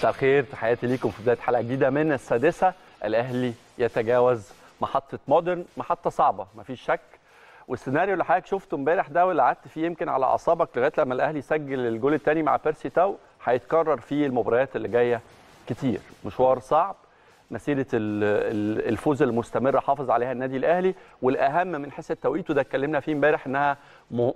مساء الخير تحياتي ليكم في بداية حلقة جديدة من السادسة. الأهلي يتجاوز محطة مودرن محطة صعبة مفيش شك. والسيناريو اللي حضرتك شفته امبارح ده واللي قعدت فيه يمكن على أعصابك لغاية لما الأهلي سجل الجول الثاني مع بيرسي تاو هيتكرر في المباريات اللي جاية كتير. مشوار صعب مسيرة ال- ال- الفوز المستمره حافظ عليها النادي الأهلي والأهم من حيث التوقيت وده اتكلمنا فيه امبارح إنها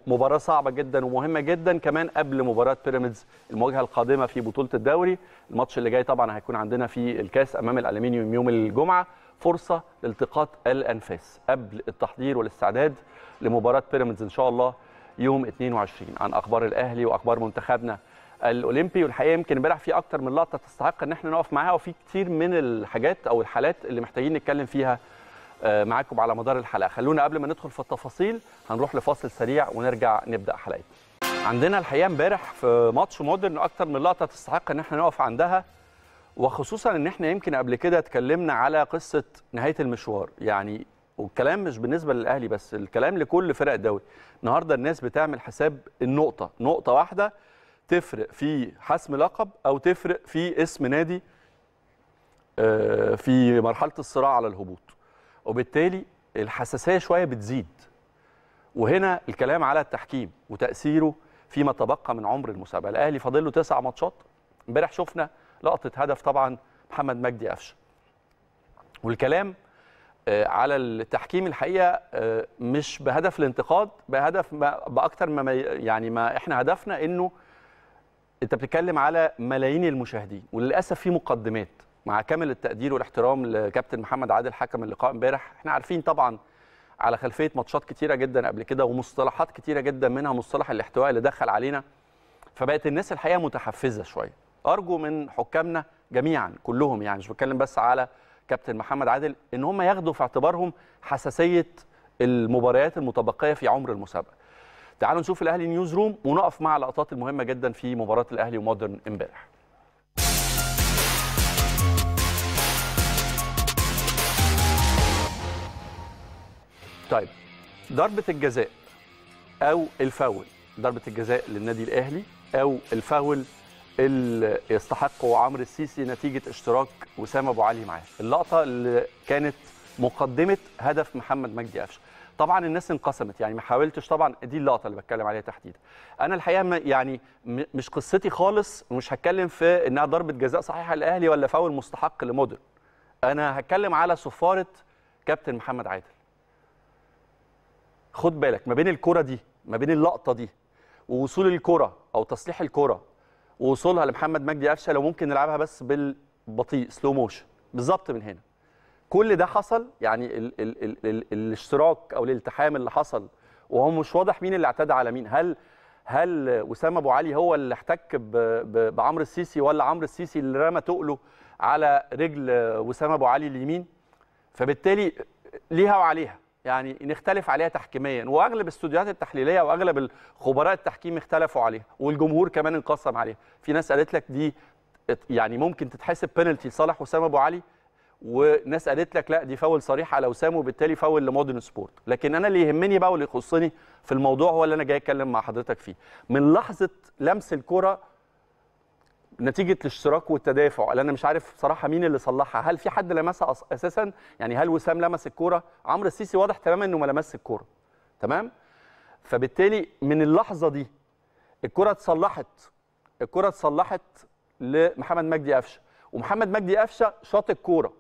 مباراة صعبة جدا ومهمة جدا كمان قبل مباراة بيراميدز المواجهة القادمة في بطولة الدوري. الماتش اللي جاي طبعا هيكون عندنا في الكاس أمام الالومنيوم يوم الجمعة. فرصة لالتقاط الأنفاس قبل التحضير والاستعداد لمباراة بيراميدز إن شاء الله يوم 22 عن أخبار الأهلي وأخبار منتخبنا الأولمبي والحقيقة يمكن امبارح في أكتر من لقطة تستحق إن إحنا نقف معاها وفي كتير من الحاجات أو الحالات اللي محتاجين نتكلم فيها آه، معاكم على مدار الحلقة. خلونا قبل ما ندخل في التفاصيل هنروح لفاصل سريع ونرجع نبدأ حلقتنا. عندنا الحقيقة امبارح في ماتش مودرن أكتر من لقطة تستحق إن إحنا نقف عندها وخصوصا إن إحنا يمكن قبل كده اتكلمنا على قصة نهاية المشوار. يعني والكلام مش بالنسبة للأهلي بس الكلام لكل فرق الدوري. النهارده الناس بتعمل حساب النقطة نقطة واحدة تفرق في حسم لقب أو تفرق في اسم نادي آه، في مرحلة الصراع على الهبوط. وبالتالي الحساسية شوية بتزيد. وهنا الكلام على التحكيم وتأثيره فيما تبقى من عمر المسابقة. الأهلي فاضل له تسع ماتشات. امبارح شفنا لقطة هدف طبعا محمد مجدي قفشه. والكلام آه، على التحكيم الحقيقة آه، مش بهدف الانتقاد بهدف ما ما- يعني ما إحنا هدفنا إنه انت بتتكلم على ملايين المشاهدين وللأسف في مقدمات مع كامل التقدير والاحترام لكابتن محمد عادل حكم اللقاء امبارح. إحنا عارفين طبعا على خلفية ماتشات كتيرة جدا قبل كده ومصطلحات كتيرة جدا منها مصطلح الاحتواء اللي دخل علينا. فبقت الناس الحقيقة متحفزة شوية. أرجو من حكامنا جميعا كلهم يعني مش بتكلم بس على كابتن محمد عادل إن هم ياخدوا في اعتبارهم حساسية المباريات المتبقية في عمر المسابقة. تعالوا نشوف الأهلي نيوز روم ونقف مع اللقطات المهمة جدا في مباراة الأهلي ومودرن امبارح. طيب ضربة الجزاء أو الفاول ضربة الجزاء للنادي الأهلي أو الفاول اللي يستحقه عمرو السيسي نتيجة اشتراك وسام أبو علي معاه. اللقطة اللي كانت مقدمة هدف محمد مجدي قفشة. طبعا الناس انقسمت يعني ما حاولتش طبعا دي اللقطة اللي بتكلم عليها تحديدا. أنا الحقيقة يعني مش قصتي خالص ومش هتكلم في إنها ضربة جزاء صحيحة للاهلي ولا فاول مستحق لمودرن أنا هتكلم على صفاره كابتن محمد عادل. خد بالك ما بين الكرة دي ما بين اللقطة دي ووصول الكرة أو تصليح الكرة ووصولها لمحمد مجدي قفشة لو ممكن نلعبها بس بالبطيء سلو موشن بالظبط من هنا. كل ده حصل يعني ال ال ال ال الاشتراك أو الالتحام اللي حصل وهو مش واضح مين اللي اعتدى على مين. هل هل وسام أبو علي هو اللي احتك بعمرو السيسي ولا عمرو السيسي اللي رمى تقله على رجل وسام أبو علي اليمين؟ فبالتالي ليها وعليها يعني نختلف عليها تحكيميا. وأغلب الاستوديوهات التحليلية وأغلب الخبراء التحكيم اختلفوا عليها والجمهور كمان انقسم عليها. في ناس قالت لك دي يعني ممكن تتحسب بينالتي لصالح وسام أبو علي وناس قالت لك لا دي فاول صريح على وسام وبالتالي فاول لمودرن سبورت. لكن أنا اللي يهمني بقى واللي يخصني في الموضوع هو اللي أنا جاي أتكلم مع حضرتك فيه. من لحظة لمس الكرة نتيجة الاشتراك والتدافع اللي أنا مش عارف بصراحة مين اللي صلحها. هل في حد لمسها أساسا؟ يعني هل وسام لمس الكوره عمرو السيسي واضح تماما إنه ما لمسش الكوره تمام؟ فبالتالي من اللحظة دي الكرة اتصلحت الكرة اتصلحت لمحمد مجدي قفشة. ومحمد مجدي قفشة شاط الكورة.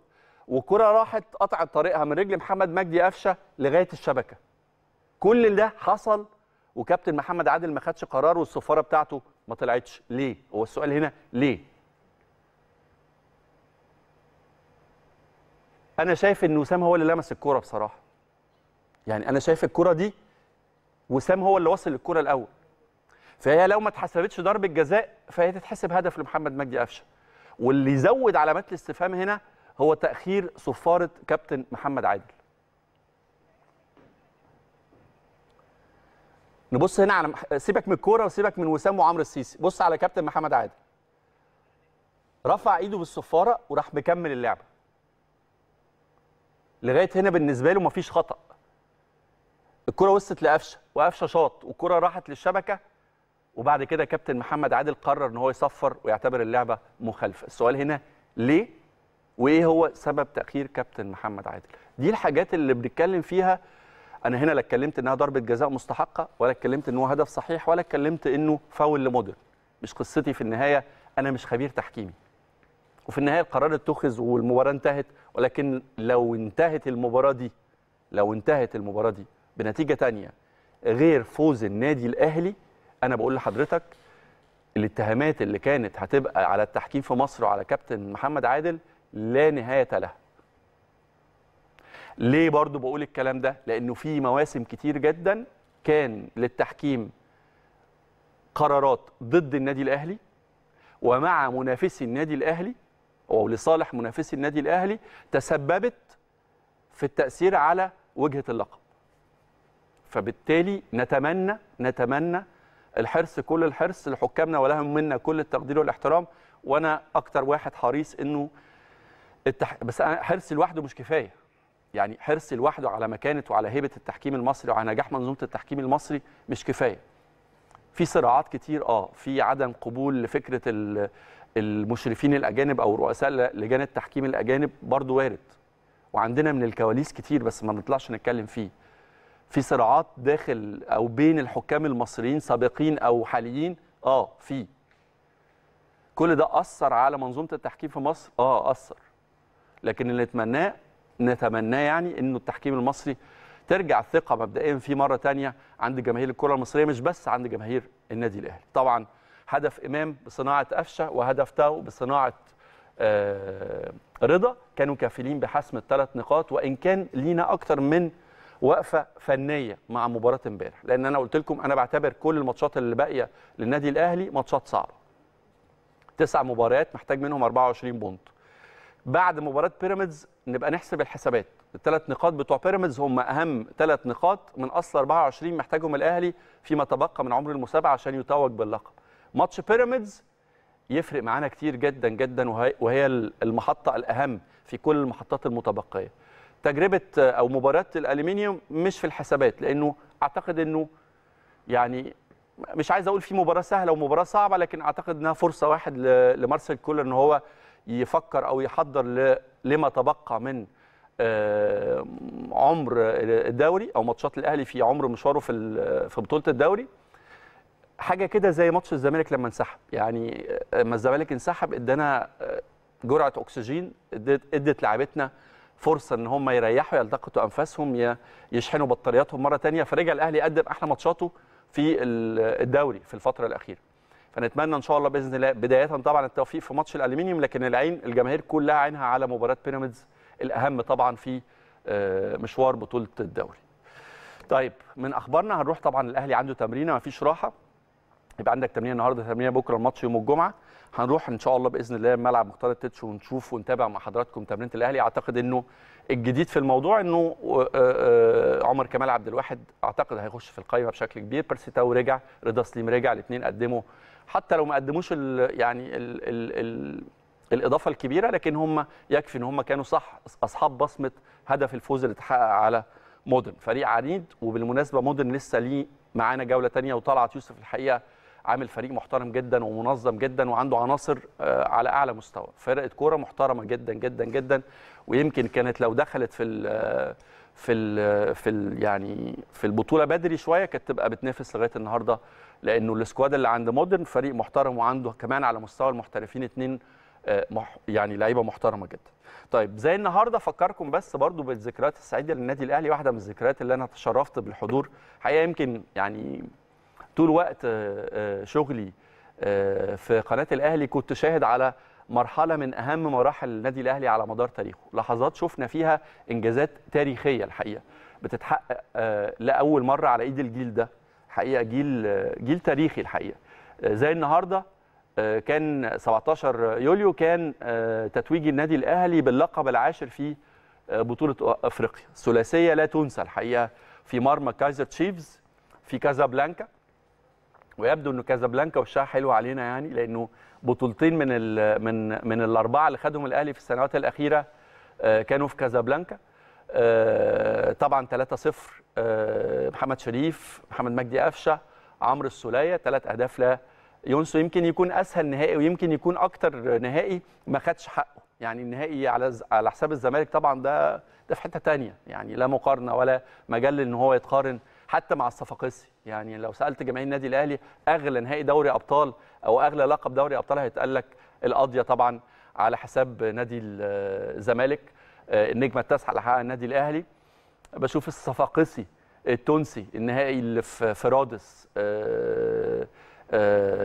والكره راحت قطعت طريقها من رجل محمد مجدي قفشة لغاية الشبكة. كل ده حصل وكابتن محمد عادل ما خدش قرار والصفاره بتاعته ما طلعتش. ليه؟ هو السؤال هنا ليه؟ أنا شايف إن وسام هو اللي لمس الكورة بصراحة. يعني أنا شايف الكورة دي وسام هو اللي وصل للكوره الأول. فهي لو ما اتحسبتش ضربة جزاء فهي تتحسب هدف لمحمد مجدي قفشة. واللي يزود علامات الاستفهام هنا هو تأخير صفارة كابتن محمد عادل. نبص هنا على سيبك من الكورة وسيبك من وسام وعمرو السيسي. بص على كابتن محمد عادل. رفع ايده بالصفارة وراح مكمل اللعبه لغاية هنا بالنسبة له مفيش خطأ. الكره وصلت لقفشة وقفشة شاط والكره راحت للشبكة. وبعد كده كابتن محمد عادل قرر إن هو يصفر ويعتبر اللعبة مخالفة. السؤال هنا ليه؟ وإيه هو سبب تأخير كابتن محمد عادل؟ دي الحاجات اللي بنتكلم فيها. أنا هنا لا اتكلمت إنها ضربة جزاء مستحقة ولا اتكلمت ان هو هدف صحيح ولا اتكلمت إنه فاول لمودرن مش قصتي في النهاية. أنا مش خبير تحكيمي. وفي النهاية القرار اتخذ والمباراة انتهت ولكن لو انتهت المباراة دي لو انتهت المباراة دي بنتيجة تانية غير فوز النادي الأهلي أنا بقول لحضرتك الاتهامات اللي كانت هتبقى على التحكيم في مصر وعلى كابتن محمد عادل لا نهاية لها. ليه برضو بقول الكلام ده؟ لأنه في مواسم كتير جدا كان للتحكيم قرارات ضد النادي الأهلي ومع منافسي النادي الأهلي أو لصالح منافسي النادي الأهلي تسببت في التأثير على وجهة اللقب. فبالتالي نتمنى نتمنى الحرص كل الحرص لحكامنا ولهم منا كل التقدير والاحترام. وأنا أكتر واحد حريص إنه التح... بس أنا حرصي لوحده مش كفاية. يعني حرصي لوحده على مكانة وعلى هيبة التحكيم المصري وعلى نجاح منظومة التحكيم المصري مش كفاية. في صراعات كتير آه في عدم قبول لفكرة ال- المشرفين الأجانب أو رؤساء لجان التحكيم الأجانب برضو وارد. وعندنا من الكواليس كتير بس ما بنطلعش نتكلم فيه. في صراعات داخل أو بين الحكام المصريين سابقين أو حاليين آه في. كل ده أثر على منظومة التحكيم في مصر؟ آه أثر. لكن اللي نتمناه نتمناه يعني إنه التحكيم المصري ترجع الثقة مبدئيا فيه مرة تانية عند جماهير الكرة المصرية مش بس عند جماهير النادي الأهلي. طبعا هدف إمام بصناعة قفشة وهدف تاو بصناعة آه رضا كانوا كافلين بحسم الثلاث نقاط وإن كان لينا أكتر من وقفة فنية مع مباراة امبارح. لأن أنا قلت لكم أنا بعتبر كل الماتشات اللي باقية للنادي الأهلي ماتشات صعبة. تسع مباريات محتاج منهم 24 بونت. بعد مباراة بيراميدز نبقى نحسب الحسابات. الثلاث نقاط بتوع بيراميدز هم أهم ثلاث نقاط من أصل 24 محتاجهم الأهلي فيما تبقى من عمر المسابقة عشان يتوج باللقب. ماتش بيراميدز يفرق معانا كتير جدا جدا وهي, المحطة الأهم في كل المحطات المتبقية. تجربة أو مباراة الالومنيوم مش في الحسابات لأنه أعتقد إنه يعني مش عايز أقول في مباراة سهلة ومباراة صعبة لكن أعتقد إنها فرصة واحد لمارسيل كولر إن هو يفكر أو يحضر لما تبقى من آه، عمر الدوري أو ماتشات الأهلي في عمر مشواره في في بطولة الدوري. حاجة كده زي ماتش الزمالك لما انسحب. يعني آه، لما الزمالك انسحب ادانا آه، جرعة أكسجين ادت لاعبتنا فرصة إن هم يريحوا يلتقطوا أنفاسهم يشحنوا بطارياتهم مرة تانية. فرجع الأهلي يقدم أحلى ماتشاته في ال- الدوري في الفترة الأخيرة. فنتمنى إن شاء الله بإذن الله بداية طبعا التوفيق في ماتش الالومنيوم لكن العين الجماهير كلها عينها على مباراة بيراميدز الأهم طبعا في آه، مشوار بطولة الدوري. طيب من أخبارنا هنروح طبعا الأهلي عنده تمرينة ما فيش راحة. يبقى عندك تمرين النهارده تمرين بكرة الماتش يوم الجمعة. هنروح إن شاء الله بإذن الله ملعب مختار التتش ونشوف ونتابع مع حضراتكم تمرينة الأهلي. أعتقد إنه الجديد في الموضوع إنه آه، آه، عمر كمال عبد الواحد أعتقد هيخش في القائمه بشكل كبير. بيرسي تاو رجع رضا سليم رجع الاثنين قدموا حتى لو ما قدموش ال يعني ال ال ال الإضافة الكبيرة لكن هم يكفي إن هم كانوا صح أصحاب بصمة هدف الفوز اللي اتحقق على مودرن. فريق عنيد وبالمناسبة مودرن لسه ليه معانا جولة تانية وطلعت يوسف الحقيقة عامل فريق محترم جدا ومنظم جدا وعنده عناصر آه، على أعلى مستوى. فرقة كورة محترمة جدا جدا جدا. ويمكن كانت لو دخلت في ال في ال في ال يعني في البطولة بدري شوية كانت تبقى بتنافس لغاية النهارده لأنه السكواد اللي عند مودرن فريق محترم وعنده كمان على مستوى المحترفين اتنين آه، يعني لعيبة محترمة جدا. طيب زي النهارده افكركم بس برضو بالذكريات السعيدة للنادي الأهلي واحدة من الذكريات اللي أنا تشرفت بالحضور. حقيقة يمكن يعني طول وقت آه، آه، شغلي في قناة الأهلي كنت شاهد على مرحلة من أهم مراحل النادي الأهلي على مدار تاريخه. لحظات شفنا فيها إنجازات تاريخية الحقيقة. بتتحقق لأول مرة على إيد الجيل ده. حقيقة جيل جيل تاريخي الحقيقة. آه، زي النهارده آه، كان 17 يوليو كان آه، تتويج النادي الأهلي باللقب العاشر في بطولة أفريقيا. ثلاثية لا تنسى الحقيقة في مرمى كايزر تشيفز في كازابلانكا. ويبدو إنه كازابلانكا وشها حلو علينا يعني لأنه بطولتين من من من الأربعة اللي خدهم الأهلي في السنوات الأخيرة كانوا في كازابلانكا. طبعا 3-0 آه، محمد شريف محمد مجدي قفشة عمرو السولية ثلاث أهداف لا ينسوا يمكن يكون أسهل نهائي ويمكن يكون أكتر نهائي ما خدش حقه. يعني النهائي على على حساب الزمالك طبعا ده ده في حتة ثانية يعني لا مقارنة ولا مجال إن هو يتقارن حتى مع الصفاقسي يعني لو سألت جماهير النادي الأهلي أغلى نهائي دوري أبطال أو أغلى لقب دوري أبطال هيتقال لك القضية طبعا على حساب نادي الزمالك. النجمة التاسعة اللي حققها النادي الأهلي. بشوف الصفاقسي التونسي النهائي اللي في رادس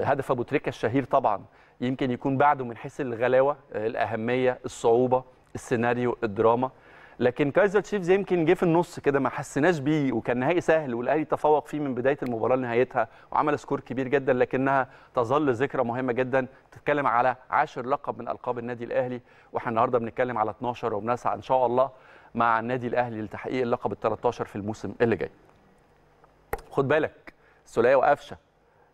هدف أبو تريكة الشهير طبعا. يمكن يكون بعده من حيث الغلاوة الأهمية الصعوبة السيناريو الدراما. لكن كايزر تشيفز يمكن جه في النص كده ما حسيناش بيه وكان نهائي سهل والأهلي تفوق فيه من بداية المباراة لنهايتها وعمل سكور كبير جدا لكنها تظل ذكرى مهمة جدا تتكلم على عاشر لقب من ألقاب النادي الأهلي وإحنا النهارده بنتكلم على 12 وبنسعى إن شاء الله مع النادي الأهلي لتحقيق اللقب ال 13 في الموسم اللي جاي. خد بالك السوليه وقفشة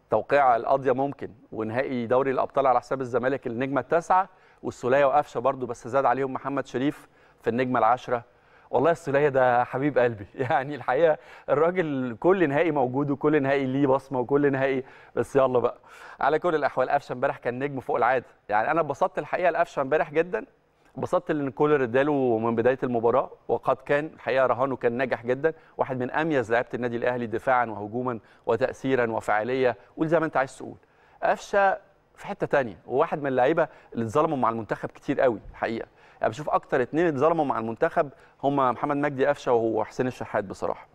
توقيع القضية ممكن ونهائي دوري الأبطال على حساب الزمالك النجمة التاسعة والسوليه وقفشة برده بس زاد عليهم محمد شريف في النجمة العاشرة. والله السوليه ده حبيب قلبي. يعني الحقيقة الراجل كل نهائي موجود وكل نهائي ليه بصمة وكل نهائي. بس يلا بقى. على كل الأحوال قفشة امبارح كان نجم فوق العادة. يعني أنا اتبسطت الحقيقة لقفشة امبارح جدا. اتبسطت إن كولر اداله من بداية المباراة. وقد كان الحقيقة رهانه كان ناجح جدا. واحد من أميز لعيبة النادي الأهلي دفاعا وهجوما وتاثيرا وفعالية. قول زي ما أنت عايز تقول. قفشة في حتة ثانية وواحد من اللعيبة اللي اتظلموا مع المنتخب كتير قوي الحقيقة. يعني بشوف أكتر اثنين اتظلموا مع المنتخب هم محمد مجدي قفشة وحسين الشحات بصراحة.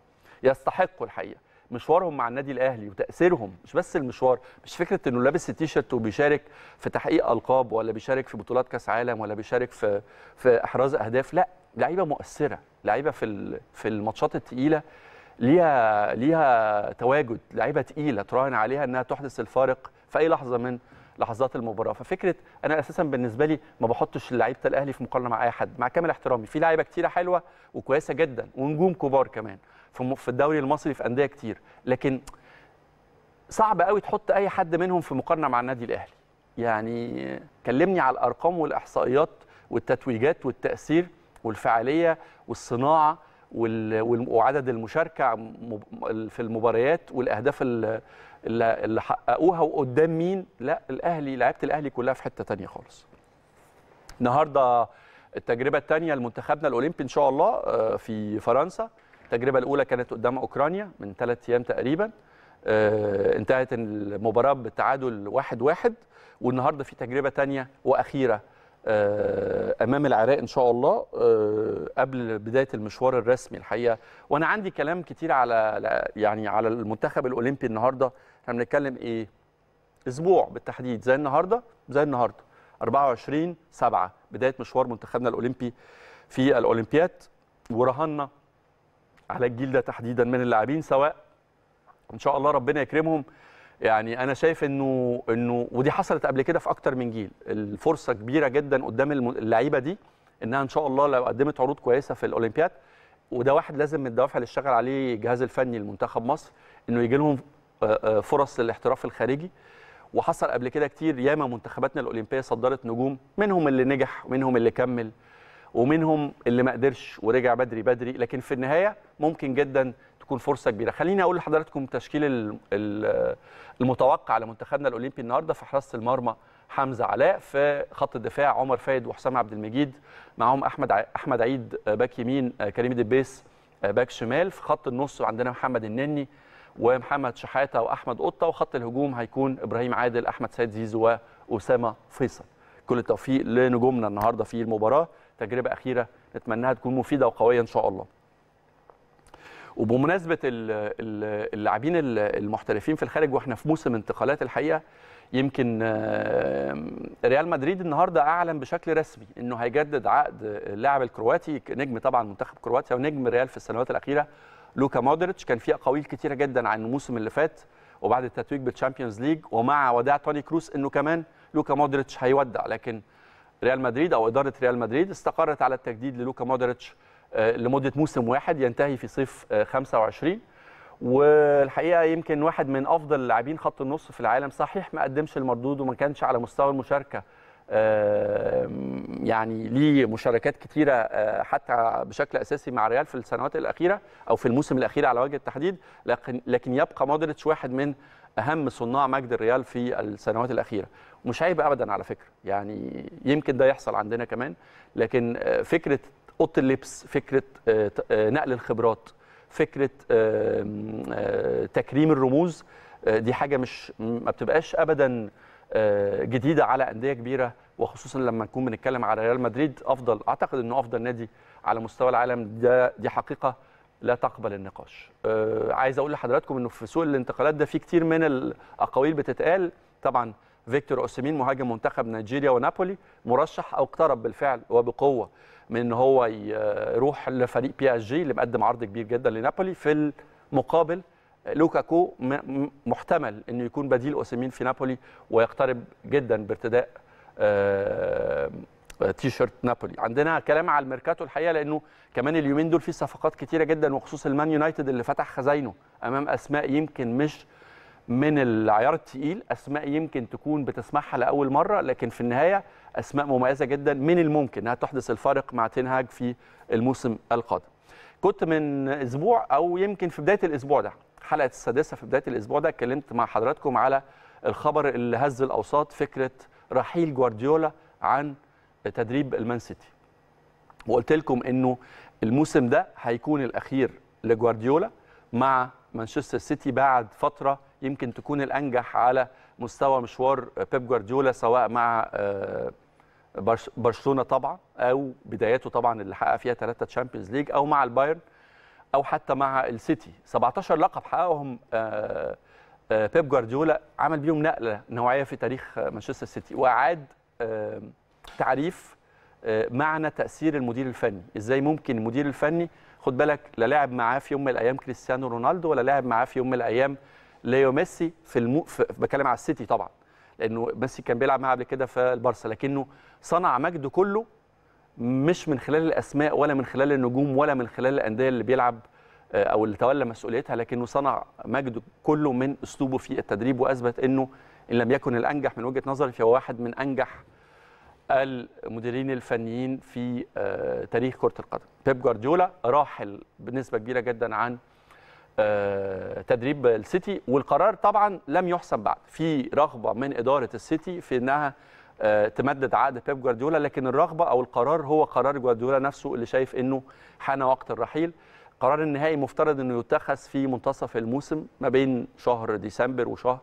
يستحقوا الحقيقة. مشوارهم مع النادي الأهلي وتأثيرهم مش بس المشوار مش فكرة إنه لابس التيشيرت وبيشارك في تحقيق ألقاب ولا بيشارك في بطولات كأس عالم ولا بيشارك في في إحراز أهداف لأ لعيبة مؤثرة لعيبة في في الماتشات الثقيله ليها ليها تواجد لعيبة تقيلة تراهن عليها إنها تحدث الفارق في أي لحظة من لحظات المباراة. ففكرة أنا أساسا بالنسبة لي ما بحطش لعيبه الاهلي في مقارنة مع أي حد مع كامل احترامي. في لعيبة كتيرة حلوة وكويسة جدا ونجوم كبار كمان في الدوري المصري في أندية كتير. لكن صعب قوي تحط أي حد منهم في مقارنة مع النادي الأهلي. يعني كلمني على الأرقام والإحصائيات والتتويجات والتأثير والفعالية والصناعة وعدد المشاركة في المباريات والأهداف اللي حققوها وقدام مين؟ لا الأهلي لعيبة الأهلي كلها في حتة ثانية خالص. النهارده التجربة الثانية لمنتخبنا الأولمبي إن شاء الله في فرنسا. التجربة الأولى كانت قدام أوكرانيا من ثلاث أيام تقريبا. انتهت المباراة بالتعادل واحد واحد. والنهاردة في تجربة ثانية وأخيرة أمام العراق إن شاء الله قبل بداية المشوار الرسمي الحقيقة. وأنا عندي كلام كتير على يعني على المنتخب الأولمبي النهارده. إحنا بنتكلم إيه؟ أسبوع بالتحديد زي النهارده زي النهارده. 24 7 بداية مشوار منتخبنا الأولمبي في الأولمبياد. ورهنا على الجيل ده تحديدا من اللاعبين سواء إن شاء الله ربنا يكرمهم. يعني أنا شايف إنه إنه ودي حصلت قبل كده في أكتر من جيل. الفرصة كبيرة جدا قدام اللعيبة دي إنها إن شاء الله لو قدمت عروض كويسة في الأولمبياد. وده واحد لازم من الدوافع اللي اشتغل عليه الجهاز الفني لمنتخب مصر إنه يجي لهم فرص للاحتراف الخارجي. وحصل قبل كده كتير ياما منتخباتنا الأولمبية صدرت نجوم منهم اللي نجح ومنهم اللي كمل ومنهم اللي ما قدرش ورجع بدري بدري. لكن في النهاية ممكن جدا تكون فرصة كبيرة. خليني أقول لحضراتكم تشكيل المتوقع لمنتخبنا الأولمبي النهارده في حراسة المرمى حمزة علاء في خط الدفاع عمر فايد وحسام عبد المجيد معاهم أحمد أحمد عيد باك يمين كريم دبيس باك شمال. في خط النص عندنا محمد النني ومحمد شحاته وأحمد قطة وخط الهجوم هيكون إبراهيم عادل أحمد سيد زيزو وأسامة فيصل. كل التوفيق لنجومنا النهارده في المباراة. تجربة أخيرة نتمناها تكون مفيدة وقوية إن شاء الله. وبمناسبة اللاعبين المحترفين في الخارج وإحنا في موسم انتقالات الحقيقة يمكن ريال مدريد النهارده أعلن بشكل رسمي إنه هيجدد عقد اللاعب الكرواتي نجم طبعا منتخب كرواتيا ونجم ريال في السنوات الأخيرة. لوكا مودريتش كان في اقاويل كتيرة جدا عن الموسم اللي فات وبعد التتويج بال Champions League ومع وداع توني كروس إنه كمان لوكا مودريتش هيودع. لكن ريال مدريد أو إدارة ريال مدريد استقرت على التجديد للوكا مودريتش لمدة موسم واحد ينتهي في صيف 25 والحقيقة يمكن واحد من أفضل لاعبين خط النص في العالم. صحيح ما قدمش المردود وما كانش على مستوى المشاركة يعني ليه مشاركات كتيرة آه، حتى بشكل أساسي مع ريال في السنوات الأخيرة أو في الموسم الأخير على وجه التحديد لكن لكن يبقى مودريتش واحد من أهم صناع مجد الريال في السنوات الأخيرة. ومش عيب ابدا على فكرة يعني يمكن ده يحصل عندنا كمان لكن آه، فكرة اوضه اللبس فكرة آه، نقل الخبرات فكرة تكريم الرموز دي حاجة مش ما بتبقاش ابدا جديدة على أندية كبيرة وخصوصا لما نكون بنتكلم على ريال مدريد أفضل أعتقد إنه أفضل نادي على مستوى العالم. ده دي حقيقة لا تقبل النقاش. آه، عايز أقول لحضراتكم إنه في سوق الانتقالات ده في كتير من الأقاويل بتتقال. طبعا فيكتور أوسيمين مهاجم منتخب نيجيريا ونابولي مرشح أو اقترب بالفعل وبقوة من إن هو ي- يروح لفريق بي إس جي اللي مقدم عرض كبير جدا لنابولي في المقابل. لوكاكو محتمل إنه يكون بديل أوسيمين في نابولي ويقترب جدا بارتداء آه، تيشيرت نابولي. عندنا كلام على الميركاتو الحقيقة لأنه كمان اليومين دول في صفقات كتيرة جدا وخصوصا المان يونايتد اللي فتح خزاينه أمام أسماء يمكن مش من العيار التقيل أسماء يمكن تكون بتسمعها لأول مرة لكن في النهاية أسماء مميزة جدا من الممكن إنها تحدث الفارق مع تنهاج في الموسم القادم. كنت من أسبوع أو يمكن في بداية الأسبوع ده الحلقة السادسة في بداية الأسبوع ده اتكلمت مع حضراتكم على الخبر اللي هز الأوساط فكرة رحيل جوارديولا عن تدريب المان سيتي. وقلت لكم إنه الموسم ده هيكون الأخير لجوارديولا مع مانشستر سيتي بعد فترة يمكن تكون الأنجح على مستوى مشوار بيب جوارديولا سواء مع آه، برش- برشلونة طبعا أو بداياته طبعا اللي حقق فيها ثلاثة Champions League أو مع البايرن. أو حتى مع السيتي. 17 لقب حققهم آه، آه، بيب جوارديولا عمل بيهم نقلة نوعية في تاريخ مانشستر سيتي وأعاد تعريف آه، معنى تأثير المدير الفني. إزاي ممكن المدير الفني خد بالك لا لعب معاه في يوم من الأيام كريستيانو رونالدو ولا لعب معاه في يوم من الأيام ليو ميسي في المو... في... بتكلم على السيتي طبعا لأنه ميسي كان بيلعب معاه قبل كده في البارسا لكنه صنع مجده كله مش من خلال الأسماء ولا من خلال النجوم ولا من خلال الأندية اللي بيلعب آه، أو اللي تولى مسؤوليتها لكنه صنع مجده كله من أسلوبه في التدريب وأثبت إنه إن لم يكن الأنجح من وجهة نظري فهو واحد من أنجح المديرين الفنيين في آه، تاريخ كرة القدم. بيب جوارديولا راحل بنسبة كبيرة جدا عن آه، تدريب السيتي والقرار طبعا لم يحسم بعد. في رغبة من إدارة السيتي في إنها تمدد عقد بيب جوارديولا لكن الرغبة أو القرار هو قرار جوارديولا نفسه اللي شايف إنه حان وقت الرحيل. قرار النهائي مفترض إنه يتخذ في منتصف الموسم ما بين شهر ديسمبر وشهر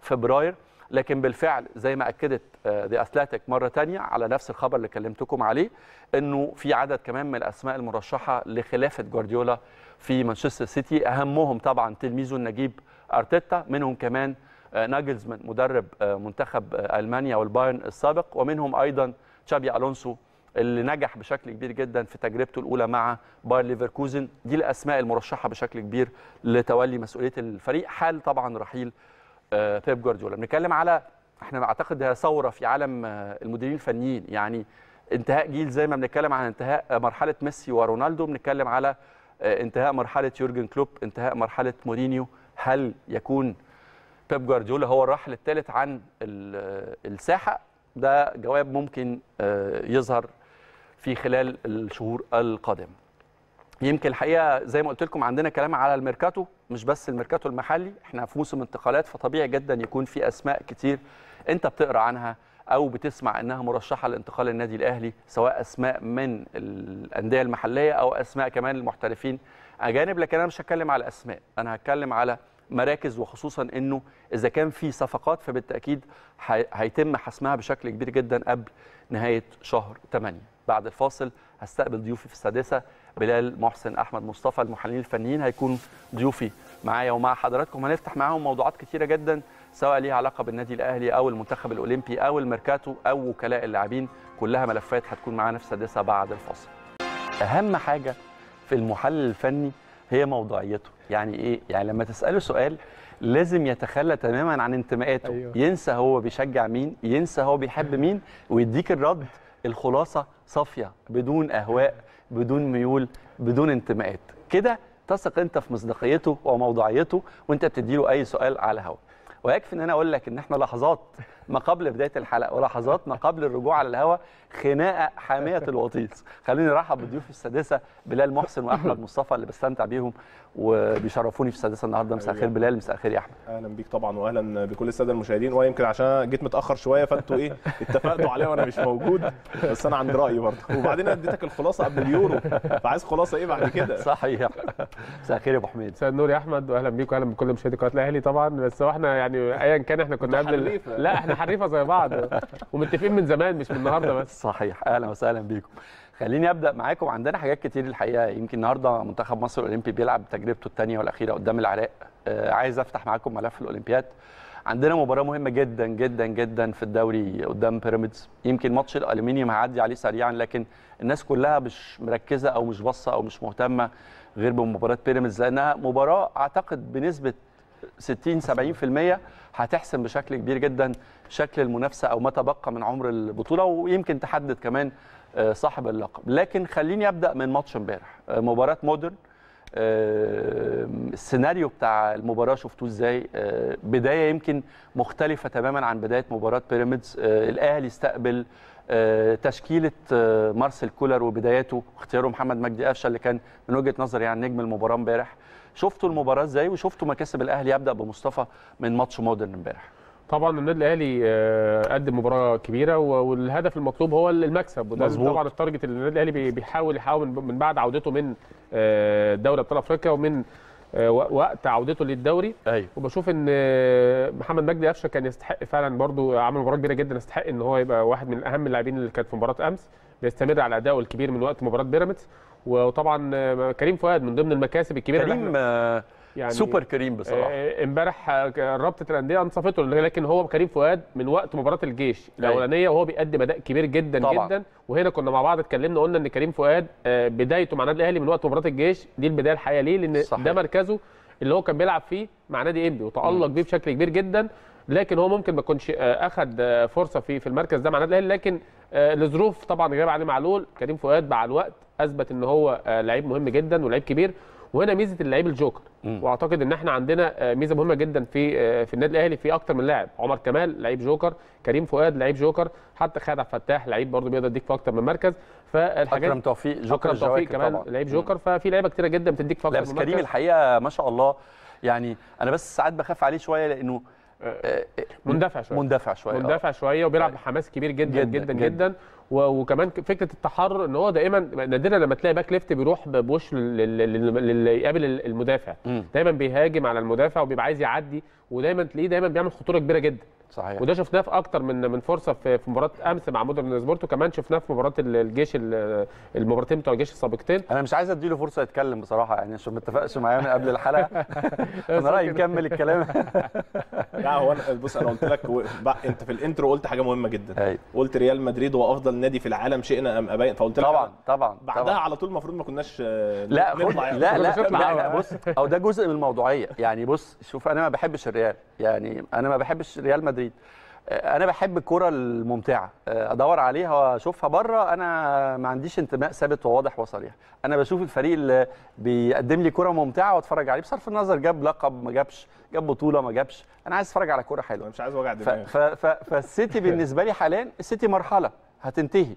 فبراير. لكن بالفعل زي ما أكدت ذا اثليتيك مرة تانية على نفس الخبر اللي كلمتكم عليه إنه في عدد كمان من الأسماء المرشحة لخلافة جوارديولا في مانشستر سيتي. أهمهم طبعا تلميذه النجيب أرتيتا منهم كمان آه، ناجلزمان مدرب آه، منتخب آه، ألمانيا والبايرن السابق ومنهم أيضا تشابي ألونسو اللي نجح بشكل كبير جدا في تجربته الأولى مع باير ليفركوزن. دي الأسماء المرشحة بشكل كبير لتولي مسؤولية الفريق. حال طبعا رحيل آه، بيب جوارديولا. بنتكلم على إحنا أعتقد هي ثورة في عالم آه، المديرين الفنيين. يعني انتهاء جيل زي ما بنتكلم عن انتهاء آه، مرحلة ميسي ورونالدو بنتكلم على آه، انتهاء مرحلة يورجن كلوب انتهاء مرحلة مورينيو. هل يكون بيب جوارديولا هو الراحل الثالث عن ال- الساحة. ده جواب ممكن آه، يظهر في خلال الشهور القادمة. يمكن الحقيقة زي ما قلت لكم عندنا كلام على الميركاتو مش بس الميركاتو المحلي إحنا في موسم انتقالات فطبيعي جدا يكون في أسماء كتير انت بتقرأ عنها أو بتسمع إنها مرشحة لانتقال النادي الأهلي سواء أسماء من الأندية المحلية أو أسماء كمان المحترفين. أجانب لكن أنا مش هتكلم على أسماء أنا هتكلم على مراكز وخصوصا إنه إذا كان في صفقات فبالتأكيد هي- هيتم حسمها بشكل كبير جدا قبل نهاية شهر 8 بعد الفاصل هستقبل ضيوفي في السادسة بلال محسن أحمد مصطفى المحللين الفنيين. هيكون ضيوفي معايا ومع حضراتكم. هنفتح معاهم موضوعات كتيرة جدا سواء ليها علاقة بالنادي الأهلي أو المنتخب الأولمبي أو الميركاتو أو وكلاء اللاعبين. كلها ملفات هتكون معانا في السادسة بعد الفاصل. أهم حاجة في المحلل الفني هي موضوعيته. يعني إيه؟ يعني لما تسأله سؤال لازم يتخلى تماما عن انتماءاته. أيوه. ينسى هو بيشجع مين ينسى هو بيحب مين ويديك الرد. الخلاصة صافية بدون أهواء بدون ميول بدون انتماءات. كده تثق أنت في مصداقيته وموضوعيته وأنت بتديله أي سؤال على الهواء ويكفي إن أنا أقول لك إن إحنا لحظات ما قبل بداية الحلقة ولحظات ما قبل الرجوع على الهواء خناقة حامية الوطيس. خليني أرحب بضيوف السادسة بلال محسن وأحمد مصطفى اللي بستمتع بيهم وبيشرفوني في السادسة النهارده. مساء الخير بلال مساء الخير يا أحمد. أهلا بيك طبعا واهلا بكل السادة المشاهدين. ويمكن عشان جيت متأخر شوية فأنتوا إيه اتفقتوا عليا وأنا مش موجود بس أنا عندي رأي برضه. وبعدين اديتك الخلاصة قبل اليورو فعايز خلاصة إيه بعد كده؟ صحيح. مساء الخير يا أبو حميد. مساء النور يا أحمد واهلا بيك واهلا بكل مشاهدي قناة الأهلي طبعا بس هو إحنا يعني ايا كان إحنا كنا قبل. لا إحنا حريفه زي بعض. ومتفقين من زمان مش من النهارده بس. صحيح. أهلا وسهلا بيكم. خليني أبدأ معاكم. عندنا حاجات كتير الحقيقة. يمكن النهارده منتخب مصر الأولمبي بيلعب تجربته الثانية والأخيرة قدام العراق. آه عايز أفتح معاكم ملف الأولمبياد. عندنا مباراة مهمة جدا جدا جدا في الدوري قدام بيراميدز. يمكن ماتش الألومنيوم هعدي عليه سريعا لكن الناس كلها مش مركزة أو مش باصه أو مش مهتمة غير بمباراة بيراميدز. لأنها مباراة أعتقد بنسبة 60 70% هتحسم بشكل كبير جدا شكل المنافسة أو ما تبقى من عمر البطولة ويمكن تحدد كمان آه، صاحب اللقب. لكن خليني أبدأ من ماتش امبارح آه، مباراة مودرن. آه، السيناريو بتاع المباراة شفتوه إزاي؟ بداية يمكن مختلفة تماما عن بداية مباراة بيراميدز. الأهلي استقبل تشكيلة مارسيل كولر وبداياته اختياره محمد مجدي قفشة اللي كان من وجهة نظري يعني نجم المباراة امبارح. شفتوا المباراة إزاي وشفتوا مكاسب الأهلي ابدا بمصطفى من ماتش مودرن امبارح؟ طبعا النادي الأهلي آه، قدم مباراة كبيرة والهدف المطلوب هو المكسب. وده. طبعا ال target اللي النادي الأهلي بي- بيحاول يحاول من بعد عودته من آه، دوري أبطال أفريقيا ومن آه، وقت عودته للدوري. أيوه. وبشوف إن محمد مجدي قفشة كان يستحق فعلا برضو عمل مباراة كبيرة جدا يستحق إن هو يبقى واحد من أهم اللاعبين اللي كانت في مباراة أمس بيستمر على ادائه الكبير من وقت مباراة بيراميدز. وطبعا آه، كريم فؤاد من ضمن المكاسب الكبيرة كريم آه، يعني سوبر كريم بصراحة. آه، امبارح رابطه الأندية أنصفته لكن هو كريم فؤاد من وقت مباراة الجيش الأولانية وهو بيقدم أداء كبير جدا طبعاً. جدا. وهنا كنا مع بعض اتكلمنا قلنا إن كريم فؤاد بدايته مع النادي الأهلي من وقت مباراة الجيش. دي البداية الحقيقيه ليه لأن صحيح. ده مركزه اللي هو كان بيلعب فيه مع نادي إنبي وتألق بيه بشكل كبير جدا. لكن هو ممكن ما يكونش اخذ فرصة في في المركز ده مع النادي الأهلي. لكن لظروف طبعا غياب علي معلول كريم فؤاد مع الوقت اثبت ان هو آه، لعيب مهم جدا ولعيب كبير. وهنا ميزة اللعيب الجوكر. واعتقد ان إحنا عندنا آه، ميزة مهمة جدا في آه، في النادي الاهلي في أكتر من لاعب. عمر كمال لعيب جوكر كريم فؤاد لعيب جوكر حتى خالد عبد الفتاح لعيب برضه بيقدر يديك في أكتر من مركز. فالحاجات أكرم توفيق جوكر أكرم توفيق كمان لعيب جوكر. ففي لعيبة كتيرة جدا بتديك في أكتر بس من كريم مركز. الحقيقة ما شاء الله يعني أنا بس ساعات بخاف عليه شوية لأنه مندفع شوية. مندفع شوية. مندفع شوية وبيلعب بحماس كبير جدا جداً، جدا جداً. جدا, وكمان فكرة التحرر إن هو دائما نادرا لما تلاقي back left بيروح ب- بوشه لل- لل- لل- يقابل المدافع. دايما بيهاجم على المدافع وبيبقى عايز يعدي ودايما تلاقيه دايما بيعمل خطورة كبيرة جدا صحيح. وده شفناه في أكتر من من فرصة في في مباراة أمس مع مودرن سبورت وكمان شفناه في مباراة ال- الجيش ال- المباراتين بتوع الجيش السابقتين. أنا مش عايز أديله فرصة يتكلم بصراحة يعني عشان ما اتفقش معايا من قبل الحلقة. أنا رأيي نكمل الكلام. لا هو أنا بص أنا قلت لك و- أنت في الإنترو قلت حاجة مهمة جدا. قلت ريال مدريد هو أفضل نادي في العالم شئنا أم أبينا. فقلت لك طبعا طبعا بعدها طبعا. على طول المفروض ما كناش آه، لا يعني. لا لا, لا, أوي. لا بص أو ده جزء من الموضوعية. يعني بص شوف أنا ما بحبش الريال. يعني أنا ما بحبش ريال مدريد. آه، أنا بحب الكرة الممتعة. آه، أدور عليها وأشوفها بره أنا ما عنديش انتماء ثابت وواضح وصريح. أنا بشوف الفريق اللي بيقدم لي كرة ممتعة وأتفرج عليه. بصرف النظر جاب لقب ما جابش. جاب بطولة ما جابش. أنا عايز أتفرج على كرة حلوة. مش عايز وجع دماغ فالسيتي بالنسبة لي حاليا السيتي مرحلة. هتنتهي.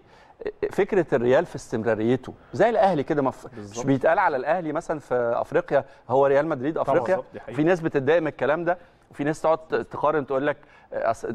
فكرة الريال في استمراريته. زي الأهلي كده مف... مش. بيتقال على الأهلي مثلا في أفريقيا هو ريال مدريد أفريقيا. في ناس بتتضايق من الكلام ده. وفي ناس تقعد تقارن تقول لك.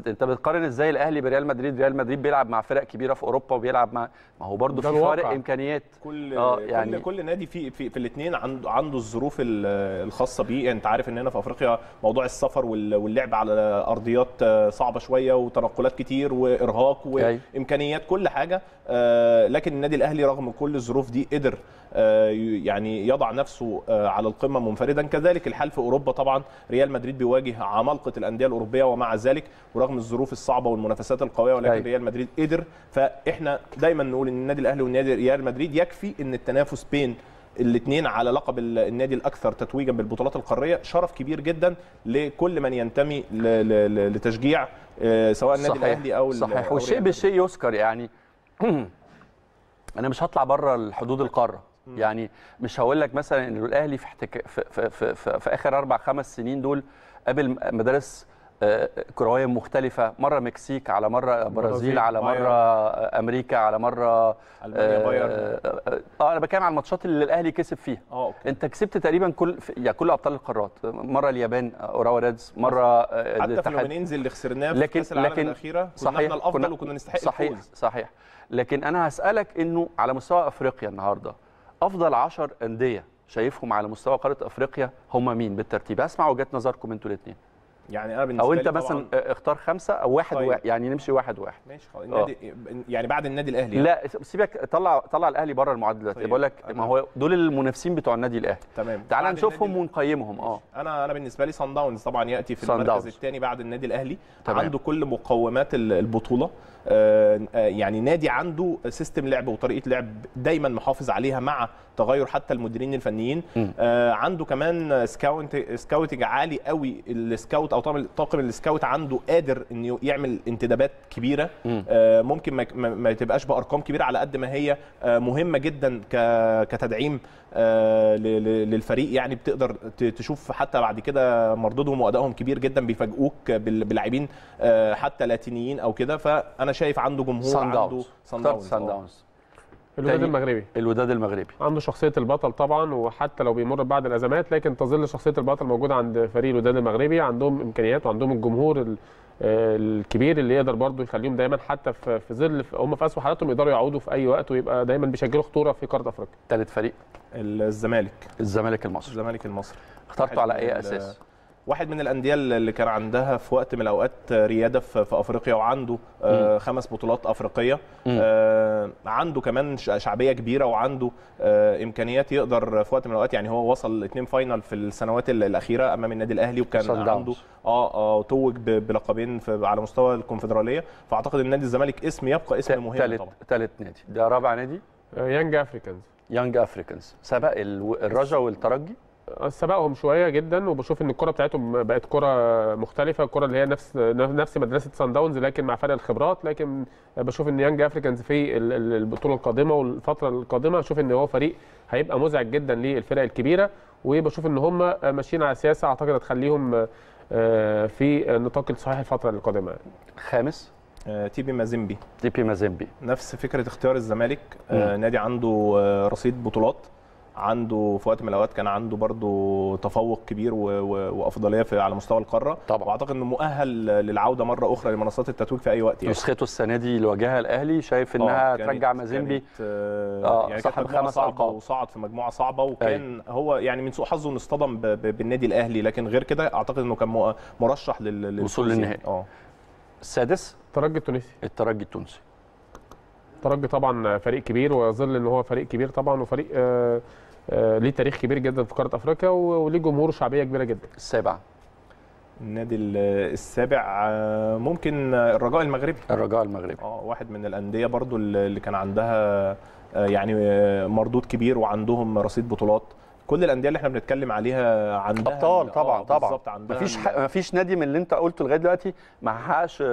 أنت بتقارن إزاي الأهلي بريال مدريد؟ ريال مدريد بيلعب مع فرق كبيرة في أوروبا وبيلعب مع ما هو برضه ده في فارق. إمكانيات. كل آه، يعني كل كل نادي في في, في الاثنين عنده عنده الظروف ال- الخاصة بيه. يعني أنت عارف إن هنا في أفريقيا موضوع السفر وال- واللعب على أرضيات آه، صعبة شوية وتنقلات كتير وإرهاق. وإمكانيات كل حاجة. آه، لكن النادي الأهلي رغم كل الظروف دي قدر آه، يعني يضع نفسه على القمة منفردا. كذلك الحال في أوروبا طبعا ريال مدريد بيواجه عمالقة الأندية الأوروبية ومع ذلك ورغم الظروف الصعبة والمنافسات القوية ولكن أيوة. ريال مدريد قدر فإحنا دايما نقول إن النادي الأهلي والنادي ريال مدريد يكفي إن التنافس بين الاثنين على لقب ال- النادي الأكثر تتويجا بالبطولات القارية شرف كبير جدا لكل من ينتمي لتشجيع آه، سواء النادي الأهلي أو صحيح والشيء بالشيء يذكر يعني أنا مش هطلع بره الحدود القارة يعني مش هقول لك مثلا إن الأهلي في. في, في, في, في, في آخر أربع خمس سنين دول قابل مدارس كروية مختلفة مرة مكسيك على مرة برازيل على بايرن. مرة آه، أمريكا على مرة ألمانيا بايرن. آه آه، آه، أنا بتكلم على الماتشات اللي الأهلي كسب فيها. آه okay. أنت كسبت تقريبا كل يعني كل أبطال القارات مرة اليابان آه، أوراوا ريدز مرة آه، حتى اليومين اللي خسرناه في لكن- كأس العالم لكن الأخيرة كنا صحيح، إحنا الأفضل كنا- وكنا نستحق صحيح الفوز. صحيح. لكن أنا هسألك إنه على مستوى أفريقيا النهارده أفضل 10 أندية شايفهم على مستوى قارة أفريقيا هم مين بالترتيب؟ اسمع وجهة نظركم أنتوا الاثنين يعني أنا بالنسبة أو أنت طبعاً- مثلا اختار خمسة أو واحد طيب. واحد يعني نمشي واحد واحد. ماشي خلاص. النادي يعني بعد النادي الأهلي يعني. لا سيبك طلع طلع الأهلي بره المعادلة دلوقتي. طيب. بقول لك أنا- ما هو دول المنافسين بتوع النادي الأهلي. تمام. تعال نشوفهم ونقيمهم. آه. أنا أنا بالنسبة لي صن داونز طبعا يأتي في المركز. الثاني بعد النادي الأهلي. تمام. عنده كل مقومات ال- البطولة. آه، آه، يعني نادي عنده سيستم لعب وطريقة لعب دايما محافظ عليها مع تغير حتى المديرين الفنيين. آه، عنده كمان scout scouting عالي قوي ال scout أو طاقم طاقم ال scout عنده قادر إنه يعمل انتدابات كبيرة. آه، ممكن ما- تبقاش بأرقام كبيرة على قد ما هي آه، مهمة جدا كتدعيم آه، للفريق. يعني بتقدر تشوف حتى بعد كده مردودهم وأدائهم كبير جدا بيفاجئوك بلاعبين حتى لاتينيين أو كده. فأنا شايف عنده جمهور سان عنده سان سان. داونز الوداد. المغربي. الوداد المغربي. عنده شخصية البطل طبعا وحتى لو بيمر ببعض الأزمات لكن تظل شخصية البطل موجودة عند فريق الوداد المغربي. عندهم إمكانيات وعندهم الجمهور ال- آه، الكبير اللي يقدر برضه يخليهم دايما حتى في في ظل هم في اسوء حالاتهم يقدروا يعودوا في أي وقت ويبقى دايما بيشكلوا خطورة في قاره أفريقيا. ثالث فريق. الزمالك. الزمالك المصري. الزمالك المصري. اخترته على أي أساس؟ واحد من الأندية اللي كان عندها في وقت من الأوقات ريادة في في أفريقيا وعنده آه، خمس بطولات أفريقية. مم. آه، عنده كمان ش- شعبية كبيرة وعنده آه، إمكانيات يقدر في وقت من الأوقات يعني هو وصل اتنين final في السنوات ال- الأخيرة أمام النادي الأهلي وكان. عنده آه آه توج بلقبين على مستوى الكونفدرالية. فأعتقد إن نادي الزمالك اسم يبقى اسم مهم ثالث طبعا. ثالث نادي. ده رابع نادي؟ يانج افريكانز يانج افريكانز سبق الرجا والترجي؟ سبقهم شوية جدا وبشوف إن الكرة بتاعتهم بقت كرة مختلفة الكره اللي هي نفس نفس مدرسة سان داونز لكن مع فرق الخبرات. لكن بشوف إن يانج افريكانز في ال- ال- البطولة القادمة والفترة القادمة بشوف إن هو فريق هيبقى مزعج جدا للفرق الكبيرة. وبشوف إن هم ماشيين على سياسة أعتقد هتخليهم آه، في النطاق الصحيح الفترة القادمة. خامس. آه، تيبي مازيمبي. تي بي مازيمبي. نفس فكرة اختيار الزمالك. آه نادي عنده رصيد بطولات. عنده في وقت من الأوقات كان عنده برضو تفوق كبير و... و... وأفضلية في على مستوى القارة. طبعا. وأعتقد إنه مؤهل للعودة مرة أخرى لمنصات التتويج في أي وقت يعني. نسخته السنة دي اللي واجهها الأهلي شايف إنها آه، كانت- ترجع مازيمبي. كانت، آه آه، يعني صاحب خمس ألقاب. وصعد في مجموعة صعبه وكان هو يعني من سوء حظه إنه اصطدم ب... ب... بالنادي الأهلي. لكن غير كده أعتقد إنه كان م- مرشح لل... للفوز وصول يعني. للنهائي. آه. السادس؟ الترجي التونسي. الترجي التونسي. الترجي طبعا فريق كبير ويظل إن هو فريق كبير طبعا وفريق آه، ليه تاريخ كبير جدا في قاره أفريقيا وليه جمهور وشعبيه كبيرة جدا. السابع. النادي ال- السابع آه، ممكن الرجاء المغربي. الرجاء المغربي. آه واحد من الأندية برضو اللي كان عندها آه، يعني آه، مردود كبير وعندهم رصيد بطولات. كل الأندية اللي إحنا بنتكلم عليها عندها أبطال طبعا آه، طبعا بالظبط عندها مفيش ح... مفيش نادي من اللي انت قلته لغاية دلوقتي ما حققش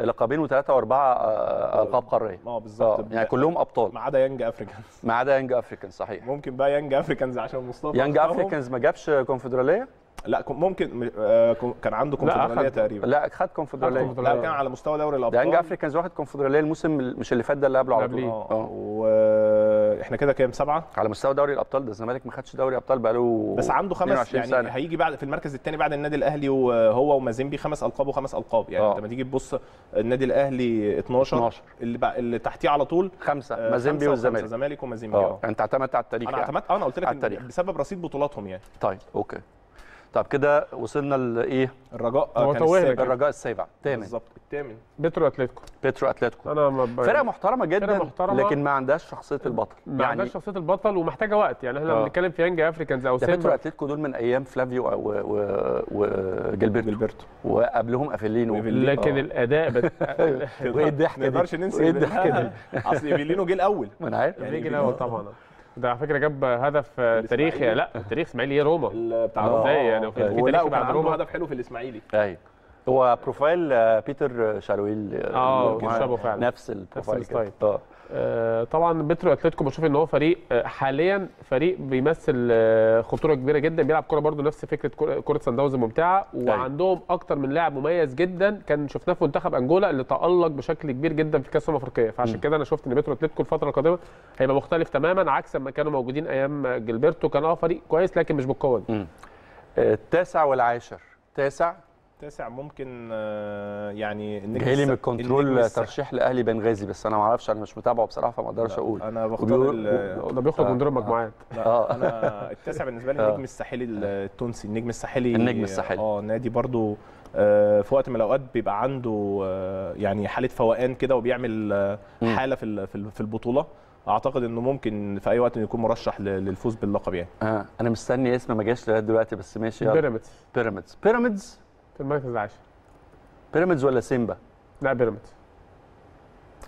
لقبين وثلاثة واربعه آه، ألقاب قارية. آه بالظبط. يعني كلهم أبطال. ما عدا يانج افريكانز ما عدا يانج افريكان صحيح. ممكن بقى يانج افريكانز عشان مصطفى يانج. افريكانز ما جابش كونفدرالية لا ممكن آه، كان عنده كونفدرالية تقريبا. لا خد كونفدرالية. لا. كان على مستوى دوري ده الابطال يانج افريكانز واخد كونفدرالية الموسم مش اللي فات ده اللي قبله على طول. قبليه. آه. وإحنا كده كام؟ سبعة؟ على مستوى دوري الأبطال ده الزمالك ما خدش دوري أبطال بقاله بس عنده خمس 22 يعني سنة. هيجي بعد في المركز الثاني بعد النادي الأهلي وهو ومازيمبي خمس ألقاب وخمس ألقاب. يعني آه. أنت لما تيجي تبص النادي الأهلي 12 12 اللي بقى اللي تحتيه على طول. خمسة. آه، مازيمبي والزمالك. زمالك ومازيمبي. آه. أنت اعتمدت على التاريخ أنا يعني. اعتمدت أنا قلت لك. بسبب رصيد بطولاتهم يعني. طيب أوكي. طب كده وصلنا لايه الرجاء هو كان السابع. الرجاء السابع. تامن بالظبط. الثامن. بترو اتلتيكو بيترو اتلتيكو أنا ما ب... فرقة محترمة جدا فرقة محترمة. لكن ما عندهاش شخصية البطل. ما عندهاش شخصية البطل ومحتاجة وقت. يعني إحنا آه. بنتكلم في يانج أفريكانز أو ده بيترو سيمبا اتلتيكو دول من أيام فلافيو و- و- وجilberto جilberto وقبلهم أفيلينو. لكن آه. الأداء بت... وايه الضحكه ما نقدرش ننسى وإيه الضحكة دي؟ أصل إيفيلينو جه الأول. ما أنا عارف. يعني في- الأول طبعا. ده على فكرة جاب هدف تاريخي. لا تاريخ إسماعيلي روما بتاع. روما إزاي يعني في تاريخ بعد روما هدف حلو في الإسماعيلي أيوه هو بروفايل آه، بيتر شارويل آه، مشابه فعلا. نفس البروفايل الستايل. كده. آه، طبعا بيترو أتلتيكو بشوف إن هو فريق آه، حاليا فريق بيمثل آه، خطورة كبيرة جدا بيلعب كورة برده نفس فكرة كره سان داونز ممتعة وعندهم أكتر من لاعب مميز جدا كان شفناه في منتخب أنجولا اللي تألق بشكل كبير جدا في كأس الأمم الأفريقية. فعشان كده أنا شفت إن بيترو أتلتيكو الفترة القادمة هيبقى مختلف تماما عكس ما كانوا موجودين أيام جيلبرتو كان آه فريق كويس لكن مش بالقوة دي. التاسع والعاشر. تاسع تاسع ممكن آه، يعني النجم جاي لي من ال control ترشيح لأهلي بنغازي بس أنا ما أعرفش أنا مش متابعه بصراحة فما أقدرش أقول أنا بختار ده بيخرج من دور المجموعات لا آه. أنا التاسع بالنسبة لي آه. النجم الساحلي التونسي النجم الساحلي النجم الساحلي. آه نادي برضو آه، في وقت من الأوقات بيبقى عنده آه، يعني حالة فوقان كده وبيعمل آه،. حالة في ال- في ال- في البطولة أعتقد إنه ممكن في أي وقت يكون مرشح للفوز باللقب يعني آه. أنا مستني اسم ما جاش لغاية دلوقتي بس ماشي يلا بيراميدز بيراميدز بيراميدز في المركز العاشر. بيراميدز ولا سيمبا؟ لا بيراميدز.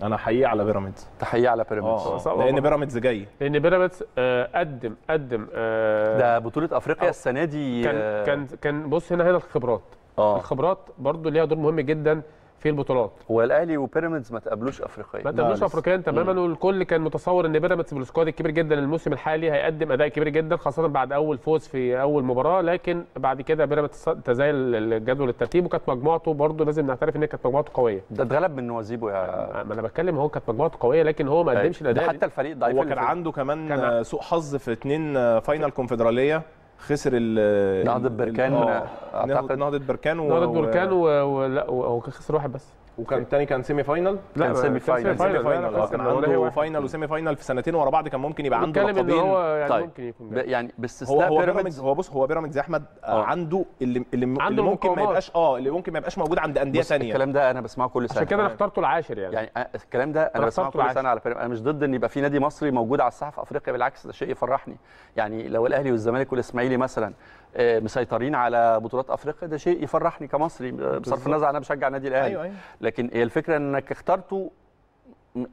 أنا حقيقي على بيراميدز. تحيه على بيراميدز. صعب لأن. بيراميدز جاي. لأن بيراميدز آه، قدم قدم آه، ده بطولة أفريقيا آه. السنة دي كان آه، كان كان بص هنا هنا الخبرات. آه. الخبرات برضو ليها دور مهم جدا في البطولات. هو الأهلي وبيراميدز ما تقابلوش أفريقيا. ما تقابلوش. أفريقيا. تماما. والكل كان متصور إن بيراميدز بال squad الكبير جدا الموسم الحالي هيقدم أداء كبير جدا خاصة بعد أول فوز في أول مباراة. لكن بعد كده بيراميدز تذيل الجدول الترتيب وكانت مجموعته برضو لازم نعترف إن هي كانت مجموعته قوية. ده اتغلب من نوازيبو يا ما أنا بتكلم هو كانت مجموعته قوية لكن هو ما قدمش ده الأداء حتى الفريق الضعيف هو كان عنده كمان كان- سوء حظ في اتنين آه، final كونفدرالية. خسر ال نهضة ال- بركان، آه، أعتقد. نهضة بركان و- نهضة و- بركان و- ولا كان خسر واحد بس وكان الثاني كان semi final كان semi final. semi لا، لا، final آه كان عنده. final و semi final في سنتين ورا بعض كان ممكن يبقى عنده لقبين هو يعني طيب. ممكن يكون. يعني هو باستثناء هو بيراميدز هو بص هو بيراميدز يا أحمد آه، آه. عنده اللي اللي, عنده اللي ممكن ما. يبقاش آه اللي ممكن ما يبقاش موجود عند أندية ثانية الكلام ده أنا بسمعه كل سنة عشان كده أنا اخترته العاشر يعني, يعني أنا- الكلام ده أنا أنا بسمعه كل سنة. على أنا مش ضد إن يبقى في نادي مصري موجود على الساحة في أفريقيا بالعكس ده شيء يفرحني يعني لو الأهلي والزمالك والإسماعيلي مثلا آه، مسيطرين على بطولات افريقيا. ده شيء يفرحني كمصري آه، بصرف النظر أنا بشجع النادي الأهلي. أيوه أيوه. لكن هي الفكرة إنك اخترته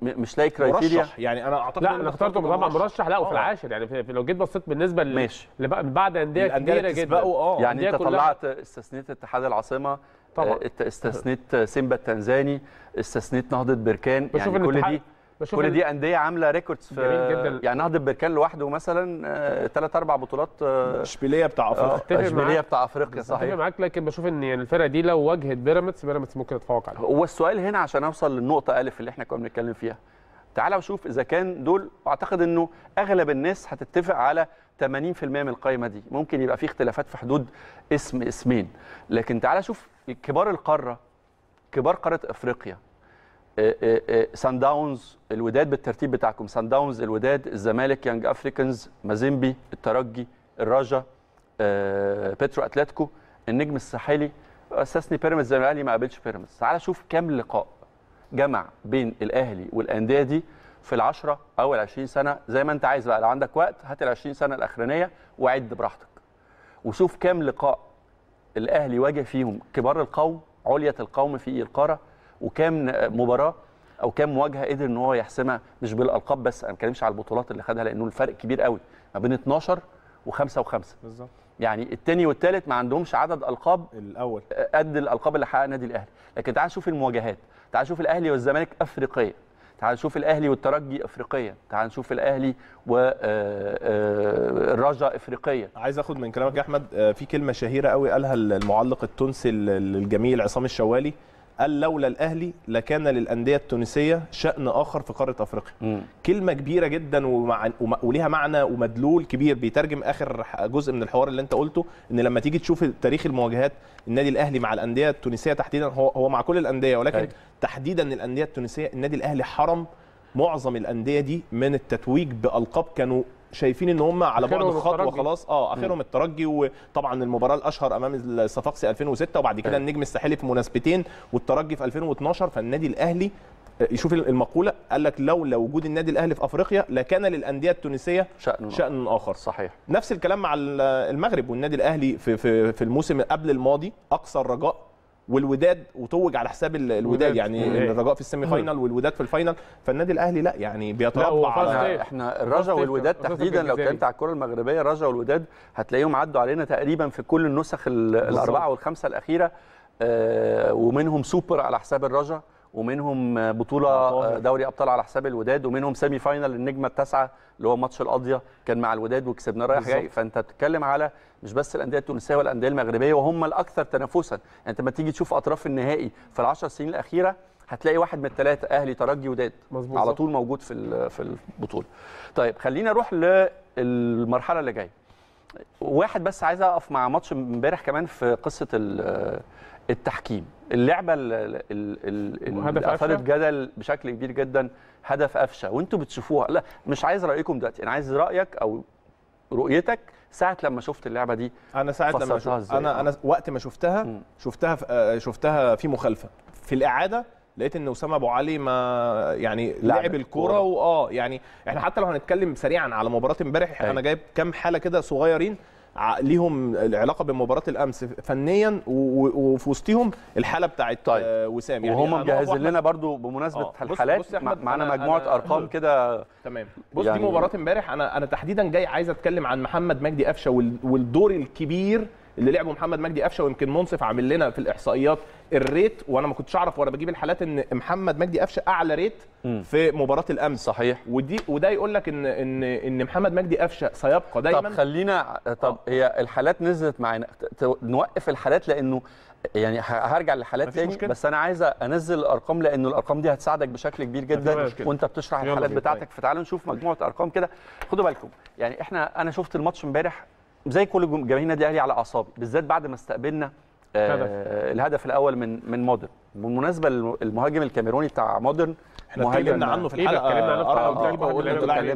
مش لاقي criteria. مرشح يعني أنا أعتقد لا أنا اخترته. طبعا مرشح لا وفي آه. العاشر. يعني في لو جيت بصيت بالنسبة ل- ماشي. بعد أندية كبيرة جدا. آه. يعني أنت طلعت استثنيت اتحاد العاصمة طبعا. آه، استثنيت سيمبا الثاني استثنيت نهضة بركان. يعني كل الاتحاد- دي بشوف كل دي أندية عاملة ريكوردز في جميل جدا. يعني نهضة بركان لوحده مثلا ثلاث أربع بطولات آه، إشبيلية بتاع آه، أفريقيا. أشبيلية. بتاع أفريقيا صحيح. معاك لكن بشوف إن يعني الفرقة دي لو واجهت بيراميدز بيراميدز ممكن يتفوق عليها. هو السؤال هنا عشان أوصل للنقطة ألف اللي إحنا كنا بنتكلم فيها. تعالى وشوف إذا كان دول وأعتقد إنه أغلب الناس هتتفق على 80% من القائمه دي. ممكن يبقى في اختلافات في حدود اسم اسمين. لكن تعالى شوف كبار القارة كبار قارة أفريقيا. آه، آه، آه، سان داونز الوداد بالترتيب بتاعكم. سان داونز الوداد الزمالك يانج افريكانز مازيمبي الترجي الرجا آه، بيترو اتلتيكو النجم الساحلي. استثني بيراميدز زي ما الاهلي ما قابلش بيراميدز. تعال شوف كام لقاء جمع بين الأهلي والأندية دي في العشرة أو العشرين سنة. زي ما أنت عايز بقى لو عندك وقت هات العشرين سنة الأخرانية وعد براحتك. وشوف كام لقاء الأهلي واجه فيهم كبار القوم علية القوم في القاره وكام مباراة أو كام مواجهة قدر إن هو يحسمها مش بالألقاب بس أنا ما بتكلمش على البطولات اللي خدها لأنه الفرق كبير قوي ما بين 12 وخمسة وخمسة. بالظبط. يعني الثاني والثالث ما عندهمش عدد ألقاب الأول. قد الألقاب اللي حققها النادي الأهلي. لكن تعال شوف المواجهات. تعال شوف الأهلي والزمالك افريقيا تعال نشوف الأهلي والترجي افريقيا تعال نشوف الأهلي والرجاء افريقيا عايز أخد من كلامك يا أحمد آه، في كلمة شهيرة قوي قالها المعلق التونسي ال- ال- الجميل عصام الشوالي. قال لولا الأهلي لكان للأندية التونسية شأن آخر في قارة أفريقيا كلمة كبيرة جدا ومع... وم- وليها معنى ومدلول كبير بيترجم آخر جزء من الحوار اللي أنت قلته إن لما تيجي تشوف تاريخ المواجهات النادي الأهلي مع الأندية التونسية تحديدا هو هو مع كل الأندية ولكن أيوة. تحديدا الأندية التونسية النادي الأهلي حرم معظم الأندية دي من التتويج بألقاب كانوا شايفين إن هم على بعد خطوة. خلاص. آه آخرهم الترجي وطبعا المباراة الأشهر أمام الصفاقسي 2006 وبعد كده أيوة. النجم الساحلي في مناسبتين والترجي في 2012 فالنادي الأهلي يشوف المقولة قال لك لولا وجود النادي الأهلي في أفريقيا لكان للأندية التونسية شأن شأن آخر. صحيح. نفس الكلام مع ال- المغرب والنادي الأهلي في في في الموسم قبل الماضي أقصى الرجاء والوداد وتوج على حساب ال- الوداد. يعني مم. الرجاء في ال semi final والوداد في الفاينال فالنادي الأهلي لا يعني بيتربع على إحنا, إحنا الرجا قصدي- والوداد تحديدا لو. اتكلمت على الكرة المغربية الرجا والوداد هتلاقيهم عدوا علينا تقريبا في كل النسخ ال- الأربعة والخمسة الأخيرة آه، ومنهم سوبر على حساب الرجا ومنهم بطولة دوري أبطال على حساب الوداد ومنهم سيمي فاينل النجمة التاسعة اللي هو ماتش القاضية كان مع الوداد وكسبنا رايح جاي. فأنت بتتكلم على مش بس الأندية التونسية والانديه المغربية وهم الأكثر تنافسا. يعني أنت لما تيجي تشوف أطراف النهائي في العشر سنين الأخيرة هتلاقي واحد من الثلاثه أهلي ترجي وداد. مظبوط. على. طول موجود في في البطولة. طيب خلينا نروح للمرحلة اللي جاية. واحد بس عايز أقف مع ماتش امبارح كمان في قصة ال- التحكيم. اللعبة اللي اثارت؟ جدل بشكل كبير جدا. هدف قفشه وأنتوا بتشوفوها. لا مش عايز رأيكم دلوقتي. أنا عايز رأيك أو رؤيتك ساعة لما شفت اللعبة دي أنا ساعة لما شفت؟ أنا أنا وقت ما شفتها. شفتها في شفتها في مخالفة. في الإعادة لقيت إن أسامة أبو علي ما يعني لعب الكورة. واه يعني إحنا حتى لو هنتكلم سريعا على مباراة امبارح أيوة. أنا جايب كام حالة كده صغيرين ليهم العلاقة بمباراة الأمس فنيا وفي وسطهم الحالة بتاعت طيب. وسام وهم أنا أبو مجهزين لنا برضو بمناسبة آه. بص- الحالات بص أحمد، معانا مجموعة أنا- أرقام كده تمام بص يعني- دي مباراة امبارح أنا أنا تحديدا جاي عايز أتكلم عن محمد مجدي قفشة وال- والدور الكبير اللي لعبه محمد مجدي قفشه ويمكن منصف عامل لنا في الإحصائيات الريت. وأنا ما كنتش أعرف وأنا بجيب الحالات إن محمد مجدي قفشه أعلى ريت. في مباراة الأمس. صحيح. ودي وده يقول لك إن إن إن محمد مجدي قفشه سيبقى دايما. طب خلينا طب هي الحالات نزلت معانا. نوقف الحالات لأنه يعني هرجع للحالات تاني. مشكلة. بس أنا عايز أنزل الأرقام لأنه الأرقام دي هتساعدك بشكل كبير جدا. وأنت بتشرح الحالات. بتاعتك. فتعالوا نشوف مجموعة أرقام كده. خدوا بالكم. يعني إحنا أنا شفت الماتش امبارح. زي كل جم- جماهير النادي الأهلي على أعصابي بالذات بعد ما استقبلنا آه هدف. الهدف الأول من من مودرن بالمناسبة الم- المهاجم الكاميروني بتاع مودرن إحنا اتكلمنا عنه في؟ الحلقة اتكلمنا عنه في آه، وقلنا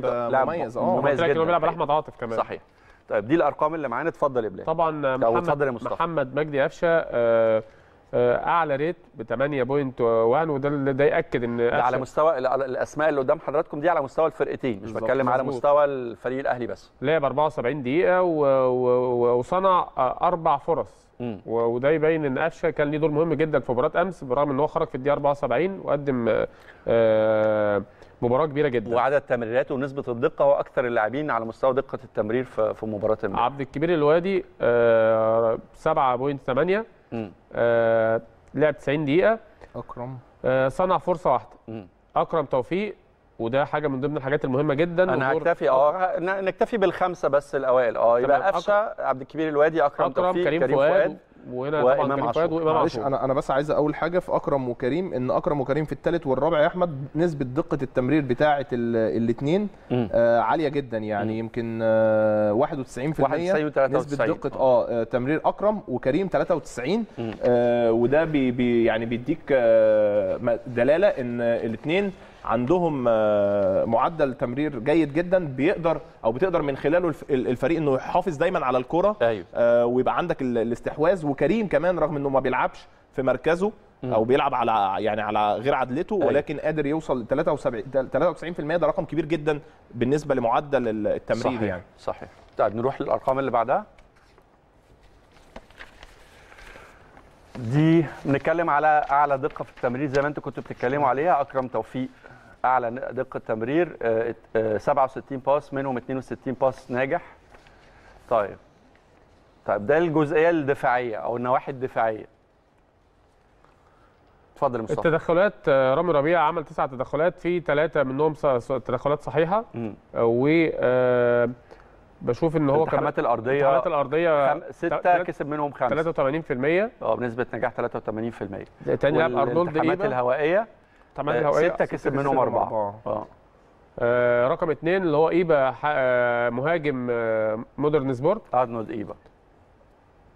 آه، مميز آه مميز جدا بيلعب. احمد عاطف كمان صحيح طيب دي الأرقام اللي معانا اتفضل يا بلال طبعا أو اتفضل يا محمد مصطفى. محمد مجدي قفشة آه، أعلى ريت ب 8.1 وده ده يأكد إن ده على مستوى ال- الأسماء اللي قدام حضراتكم دي على مستوى الفرقتين مش بتكلم على. مستوى الفريق الأهلي بس لعب 74 دقيقة و- و- وصنع آه، أربع فرص مم. و- وده يبين إن قفشه كان ليه دور مهم جدا في مباراة أمس برغم إن هو خرج في الدقيقة 74 وقدم آه، آه، مباراة كبيرة جدا وعدد تمريراته ونسبة الدقة هو أكثر اللاعبين على مستوى دقة التمرير في مباراة امبارح عبد الكبير الوادي آه، 7.8 مم. آه، لعب 90 دقيقة. أكرم. آه، صنع فرصة واحدة. مم. أكرم توفيق وده حاجة من ضمن الحاجات المهمة جدا. أنا هكتفي آه نكتفي بالخمسة بس الأوائل. آه يبقى. قفشه عبد الكبير الوادي أكرم, أكرم توفيق كريم, فؤاد. وهنا طبعا كريم عاشور. وإمام معلش عاشور أنا أنا بس عايز أقول حاجة في أكرم وكريم إن أكرم وكريم في الثالث والرابع يا أحمد نسبة دقة التمرير بتاعه الاثنين. آه عالية جدا يعني مم. يمكن آه 91% 91 و93. نسبة دقة آه آه، تمرير أكرم وكريم 93 مم. آه وده بي بي يعني بيديك آه دلالة إن الاثنين عندهم آه، معدل تمرير جيد جدا بيقدر أو بتقدر من خلاله الف- الفريق إنه يحافظ دايما على الكرة أيوه. آه، ويبقى عندك ال- الاستحواذ. وكريم كمان رغم إنه ما بيلعبش في مركزه أو بيلعب على يعني على غير عدلته أيوة. ولكن قادر يوصل ل 73 93% ده رقم كبير جدا بالنسبة لمعدل ال- التمرير صحيح يعني. صحيح. طيب نروح للأرقام اللي بعدها. دي بنتكلم على أعلى دقة في التمرير زي ما أنتوا كنتوا بتتكلموا عليها. أكرم توفيق. أعلى دقة تمرير آه، آه، 67 pass منهم 62 pass ناجح. طيب. طيب ده الجزئية الدفاعية أو النواحي الدفاعية. اتفضل يا مصطفى. التدخلات آه، رامي ربيعه عمل تسع تدخلات في ثلاثة منهم تدخلات صحيحة. و آه، بشوف إن هو كمان الالتحامات الأرضية الالتحامات الأرضية خم... ستة كسب منهم خمسة. 83% آه بنسبة نجاح 83% تاني لاعب أرنولد إيبا الهوائية. الالتحامات آه، الهوائية ستة كسب منهم أربعة. آه. آه، رقم اثنين اللي هو إيبا آه، مهاجم آه، مودرن سبورت. أرنولد إيبا.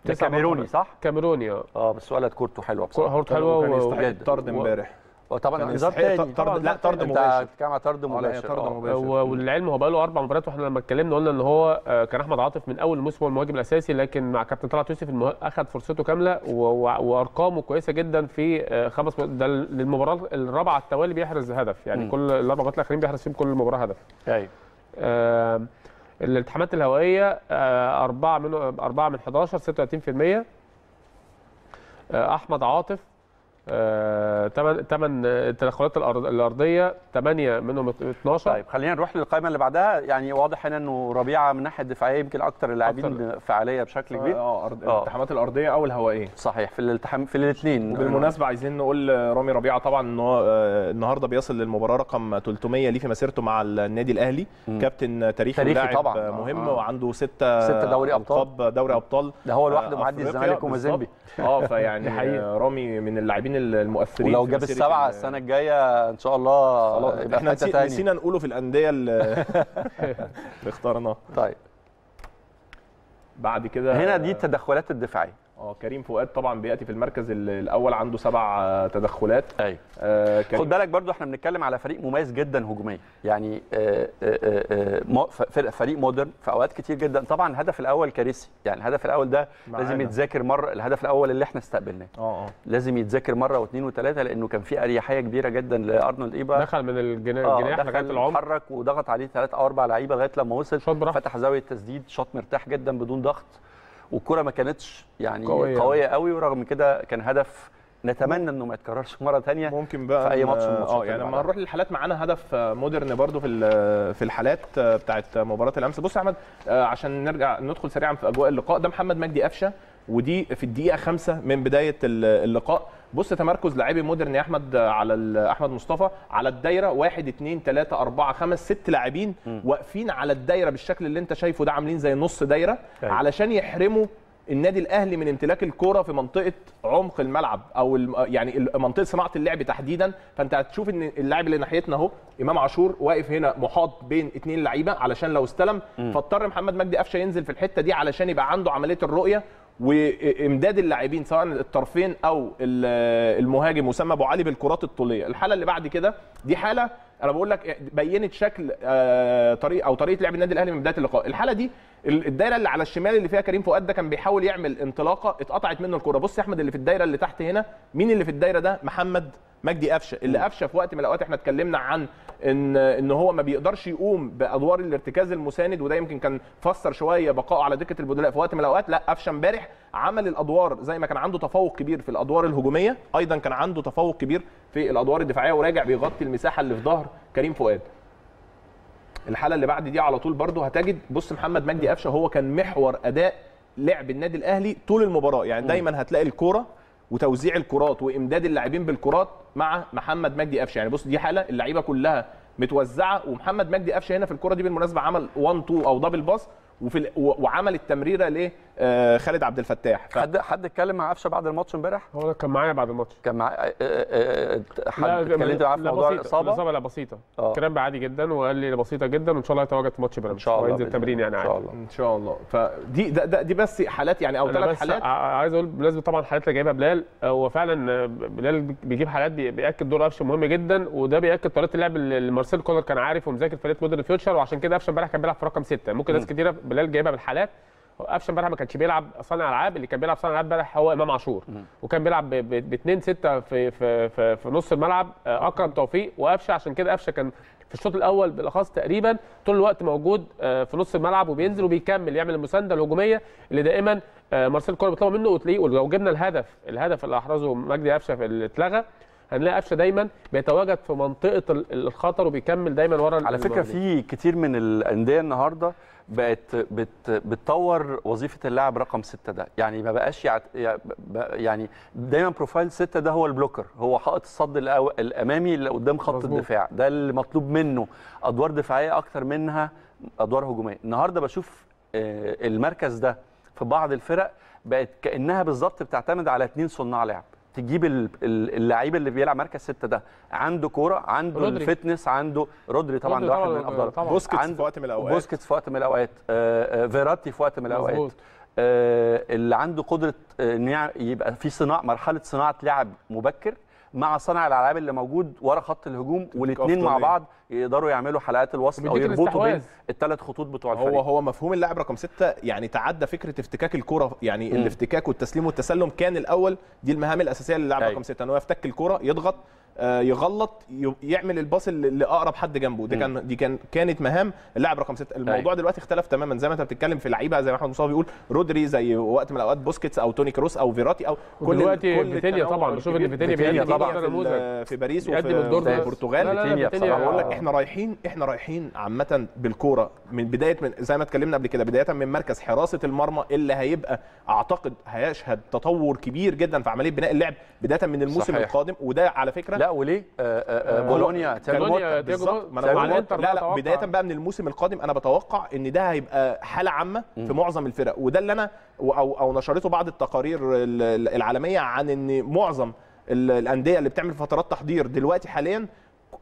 ده كاميروني. صح؟ كاميروني آه. آه بس ولد كورته حلوة بصراحة. كورته حلوة. الطرد و- امبارح. وطبعا إنذار تاني. طرد لا طرد انت مباشر. بتتكلم على طرد آه مباشر. طرد آه. مباشر. والعلم هو بقاله أربع مباريات وإحنا لما اتكلمنا قلنا إن هو آه، كان أحمد عاطف من أول الموسم هو المهاجم الأساسي لكن مع كابتن طلعت يوسف المه... اخذ فرصته كاملة و... و... وأرقامه كويسة جدا في خمس م- ده للمباراة الرابعة على التوالي بيحرز هدف. يعني مم. كل الأربع مباريات الاخرين بيحرز فيهم كل مباراة هدف. أيوه. آه، الالتحامات الهوائية آه، أربعة من أربعة من 11 36% آه، أحمد عاطف ثمان ثمان التدخلات الأرض- الأرضية ثمانيه منهم 12 طيب خلينا نروح للقائمة اللي بعدها يعني واضح هنا إنه ربيعة من الناحيه الدفاعيه يمكن أكتر اللاعبين فعالية بشكل كبير آه أرض- آه. الالتحامات الأرضية أو الهوائية صحيح في الالتحام في الاثنين وبالمناسبه عايزين نقول رامي ربيعة طبعا ان هو آه، النهارده بيصل للمباراة رقم 300 ليه في مسيرته مع النادي الأهلي مم. كابتن تاريخي تاريخي طبعاً. آه، آه، مهم آه. وعنده ستة ستة دوري أبطال. ألقاب دوري أبطال ده هو لوحده آه، معدي الزمالك ومازيمبي. آه فيعني. آه، رامي من اللاعبين المؤثرين ولو جاب السبعة ال- السنة الجاية إن شاء الله يبقى إحنا نسي- نسينا نقوله في الأندية اللي اللي اخترناها طيب. بعد كده هنا دي التدخلات الدفاعية. آه كريم فؤاد طبعا بيأتي في المركز ال- الأول عنده سبع آه، تدخلات. أيوه. آه، خد بالك برضو إحنا بنتكلم على فريق مميز جدا هجوميا. يعني آه، آه، آه، فرق- فريق مودرن في أوقات كتير جدا. طبعا الهدف الأول كارثي. يعني الهدف الأول ده. لازم يتذاكر مرة الهدف الأول اللي إحنا استقبلناه. آه آه. لازم يتذاكر مرة واثنين وثلاثه لأنه كان في أريحية كبيرة جدا لأرنولد ايبا دخل من الجنا- الجناح لغاية دخل العمق. اتحرك وضغط عليه ثلاث أو أربع لعيبة لغاية لما وصل. فتح زاوية تسديد شاط مرتاح جدا بدون ضغط. والكرة ما كانتش يعني قوية. قوية, قوية قوي ورغم كده كان هدف نتمنى إنه ما يتكررش مرة ثانية ممكن بقى في أي ماتش من آه يعني لما بعدها. نروح للحالات معانا هدف مودرن برضو في في الحالات آه، بتاعت مباراة الأمس بص يا أحمد آه، عشان نرجع ندخل سريعا في أجواء اللقاء ده محمد مجدي قفشة ودي في الدقيقة خمسة من بداية ال- اللقاء بص تمركز لاعبي مودرن يا أحمد على ال- أحمد مصطفى على الدايرة واحد اثنين ثلاثة أربعة خمس ست لاعبين واقفين على الدايرة بالشكل اللي أنت شايفه ده عاملين زي نص دايرة أيوة. علشان يحرموا النادي الأهلي من امتلاك الكورة في منطقة عمق الملعب أو يعني منطقة صناعة اللعب تحديدا. فأنت هتشوف إن اللاعب اللي ناحيتنا أهو إمام عاشور واقف هنا محاط بين اثنين لعيبة علشان لو استلم. فاضطر محمد مجدي قفشة ينزل في الحتة دي علشان يبقى عنده عملية الرؤية. وامداد اللاعبين سواء الطرفين أو ال- المهاجم وسام ابو علي بالكرات الطوليه. الحاله اللي بعد كده دي حاله أنا بقول لك بينت شكل آه، طريق أو طريقه لعب النادي الاهلي من بدايه اللقاء. الحاله دي ال- الدايره اللي على الشمال اللي فيها كريم فؤاد ده كان بيحاول يعمل انطلاقه اتقطعت منه الكره بص يا احمد اللي في الدايره اللي تحت هنا مين اللي في الدايره ده؟ محمد مجدي قفشه. اللي قفشه في وقت من الاوقات إحنا اتكلمنا عن إن إن هو ما بيقدرش يقوم بأدوار الارتكاز المساند وده يمكن كان فسر شوية بقائه على دكة البدلاء في وقت من الأوقات. لا قفشة امبارح عمل الأدوار زي ما كان عنده تفوق كبير في الأدوار الهجومية أيضا كان عنده تفوق كبير في الأدوار الدفاعية وراجع بيغطي المساحة اللي في ظهر كريم فؤاد. الحالة اللي بعد دي على طول برضو هتجد بص محمد مجدي قفشة هو كان محور أداء لعب النادي الأهلي طول المباراة. يعني دايما هتلاقي الكورة وتوزيع الكرات وإمداد اللاعبين بالكرات مع محمد مجدي قفشه يعني بص دي حالة اللعيبة كلها متوزعة ومحمد مجدي قفشه هنا في الكرة دي بالمناسبة عمل 1 2 أو دبل باص وفي ال- و- وعمل التمريرة لخالد عبد الفتاح. ف- حد حد اتكلم مع قفشه بعد الماتش امبارح؟ هو كان معايا بعد الماتش. كان مع آه، آه، آه، حد اتكلمت معاه في موضوع. الإصابة؟ الإصابة لا بسيطة. آه. كلام عادي جدا وقال لي بسيطة جدا وإن شاء الله هيتواجد في ماتش بيراميدز. ان شاء الله وينزل تمرين. يعني إن عادي. شاء الله. ان شاء الله. فدي ده ده دي بس حالات يعني أو ثلاث حالات. عايز أقول بمناسبة طبعا الحالات اللي جايبها بلال آه، هو فعلا آه، بلال بيجيب حالات بي- بيأكد دور قفشه مهم جدا وده بيأكد طريقة اللعب اللي اللي مارسيل كولر كان عارف ومذاكر فريق مودرن فيوتشر وعشان كده قفشه امبارح كان بيلعب في رقم ستة. ممكن ناس كتيرة بلال جايبها بالحالات قفشه امبارح ما كانش بيلعب صانع ألعاب اللي كان بيلعب صانع ألعاب امبارح هو إمام عاشور. وكان بيلعب ب 2 6 في في في, في نص الملعب. آه، أكرم توفيق وقفشه عشان كده قفشه كان في الشوط الأول بالأخص تقريبا طول الوقت موجود آه، في نص الملعب وبينزل وبيكمل يعمل المساندة الهجومية اللي دايما آه، مارسيل كولر بيطلبها منه. وتلاقيه ولو جبنا الهدف الهدف اللي أحرزه مجدي قفشه في اللي اتلغى هنلاقي قفشه دايما بيتواجد في منطقة ال- الخطر وبيكمل دايما ورا على فكرة. في كتير من الأندية النهارده بقت بت بتطور وظيفة اللاعب رقم ستة ده. يعني ما بقاش يعت يعني دايما profile ستة ده هو ال blocker. هو حائط الصد الأمامي اللي قدام خط مظبوط. الدفاع. ده اللي مطلوب منه. أدوار دفاعية أكتر منها أدوار هجومية. النهارده بشوف آه، المركز ده في بعض الفرق بقت كأنها بالظبط بتعتمد على اتنين صناع لعب تجيب ال- ال- اللعيب اللي بيلعب مركز ستة ده عنده كورة عنده رودري. ال fitness عنده رودري طبعا رودري ده واحد طبعاً، من افضل طبعاً. بوسكيتس في وقت من الأوقات بوسكيتس في وقت من الأوقات آه، آه، فيراتي في وقت من الأوقات. آه، اللي عنده قدرة إن يبقى في صناعه مرحلة صناعة لعب مبكر مع صانع الألعاب اللي موجود ورا خط الهجوم والاثنين مع. بعض يقدروا يعملوا حلقات الوصل أو يربطوا بين. الثلاث خطوط بتوع هو الفريق هو مفهوم اللاعب رقم ستة يعني تعدى فكرة افتكاك الكره يعني مم. الافتكاك والتسليم والتسلم كان الأول دي المهام الأساسية للاعب أيوة. رقم ستة إن هو يفتك الكره يضغط يغلط ي- يعمل ال pass اللي اللي اقرب حد جنبه دي كان دي كان كانت مهام اللاعب رقم ستة الموضوع دلوقتي اختلف تماما زي ما انت بتتكلم في لعيبة زي ما أحمد مصطفى بيقول رودري زي وقت من الأوقات بوسكيتس أو توني كروس أو فيراتي أو ودلوقتي فيتينيا التنوع طبعا بشوف إن. فيتينيا فيتينيا طبعا في, باريس وفي. البرتغال فيتينيا فيتينيا بصراحة. بقول لك آه. إحنا رايحين إحنا رايحين عامة بالكورة من بداية من زي ما اتكلمنا قبل كده بداية من مركز حراسة المرمى اللي هيبقى أعتقد هيشهد تطور كبير جدا في عملية بناء اللعب بداية من الموسم. القادم وده على فكرة لا وليه بولونيا تياجو موتا. بالظبط لا لا. بداية بقى من الموسم القادم أنا بتوقع إن ده هيبقى حالة عامة في معظم الفرق وده اللي أنا أو أو نشرته بعض التقارير ال- ال- العالمية عن إن معظم ال- الأندية اللي بتعمل فترات تحضير دلوقتي حاليا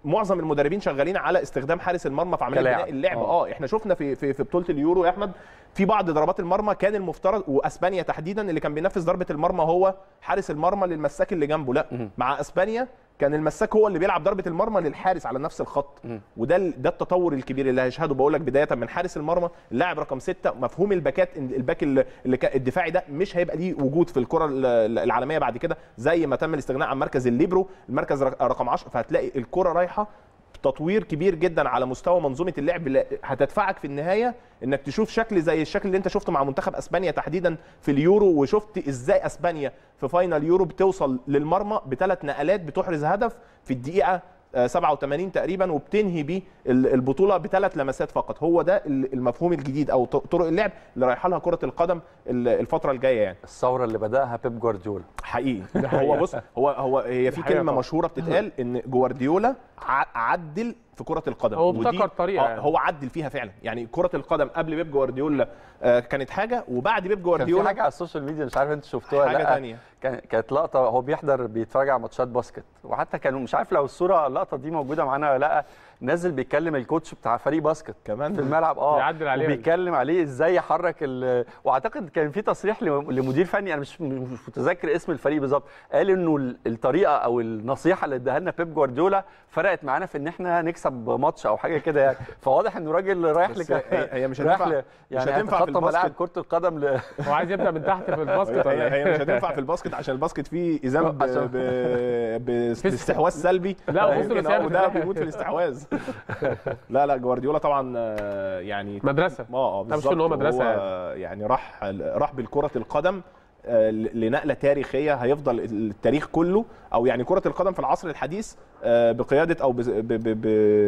معظم المدربين شغالين على استخدام حارس المرمى في عملية. بناء اللعب آه. آه إحنا شفنا في في في بطولة اليورو يا أحمد في بعض ضربات المرمى كان المفترض وأسبانيا تحديدا اللي كان بينفذ ضربة المرمى هو حارس المرمى للمساك اللي جنبه. لا مع أسبانيا كان المساك هو اللي بيلعب ضربة المرمى للحارس على نفس الخط. وده ده التطور الكبير اللي هيشهده. بقول لك بداية من حارس المرمى اللاعب رقم ستة مفهوم الباكات الباك اللي الدفاعي ده مش هيبقى ليه وجود في الكرة ال- ال- العالمية بعد كده زي ما تم الاستغناء عن مركز الليبرو. المركز رق- رقم 10 فهتلاقي الكرة رايحة تطوير كبير جدا على مستوى منظومة اللعب هتدفعك في النهاية إنك تشوف شكل زي الشكل اللي أنت شفته مع منتخب أسبانيا تحديدا في اليورو وشفت إزاي أسبانيا في فاينل يورو بتوصل للمرمى بثلاث نقلات بتحرز هدف في الدقيقة 87 تقريبا وبتنهي بيه ال- البطولة بثلاث لمسات فقط. هو ده ال- المفهوم الجديد أو طرق اللعب اللي رايحة لها كرة القدم ال- الفترة الجاية يعني. الثورة اللي بدأها بيب جوارديولا. حقيقي. هو بص هو هو هي في كلمة. مشهورة بتتقال إن جوارديولا ع- عدل في كرة القدم. هو ابتكر طريقة آه، يعني. هو عدل فيها فعلا. يعني كرة القدم قبل بيب جوارديولا آه، كانت حاجة وبعد بيب كان في جوارديولا حاجة على السوشيال ميديا مش عارف انت شفتوها ولا حاجة لأ. تانية. كان كانت لقطة هو بيحضر بيتفرج على ماتشات basket. وحتى كانوا مش عارف لو الصورة اللقطة دي موجودة معانا ولا لأ. نازل بيتكلم ال coach بتاع فريق basket كمان في الملعب آه بيعدل عليه. وبيتكلم عليه إزاي يحرك ال... وأعتقد كان في تصريح لمدير فني أنا مش مش متذكر اسم الفريق بالظبط قال إنه ال- الطريقة أو النصيحة اللي اداها لنا بيب جوارديولا فرقت معانا في إن إحنا نكسب ماتش أو حاجة كده يعني فواضح إنه راجل رايح لك هي- هي مش هتنفع- ل- مش يعني هتنفع في ال basket. كرة القدم ل... هو عايز يبدأ من تحت في ال basket ولا هي, إيه؟ هي مش هتنفع في ال basket عشان ال basket فيه ب- باستحواذ سلبي لا، آه، وده. بيموت في الاستحواذ لا لا جوارديولا طبعا آه، يعني مدرسة. آه آه لا، مش إن هو بالظبط. مدرسة هو يعني؟ راح راح بالكرة القدم آه، لنقلة تاريخية هيفضل التاريخ كله أو يعني كرة القدم في العصر الحديث آه، بقيادة أو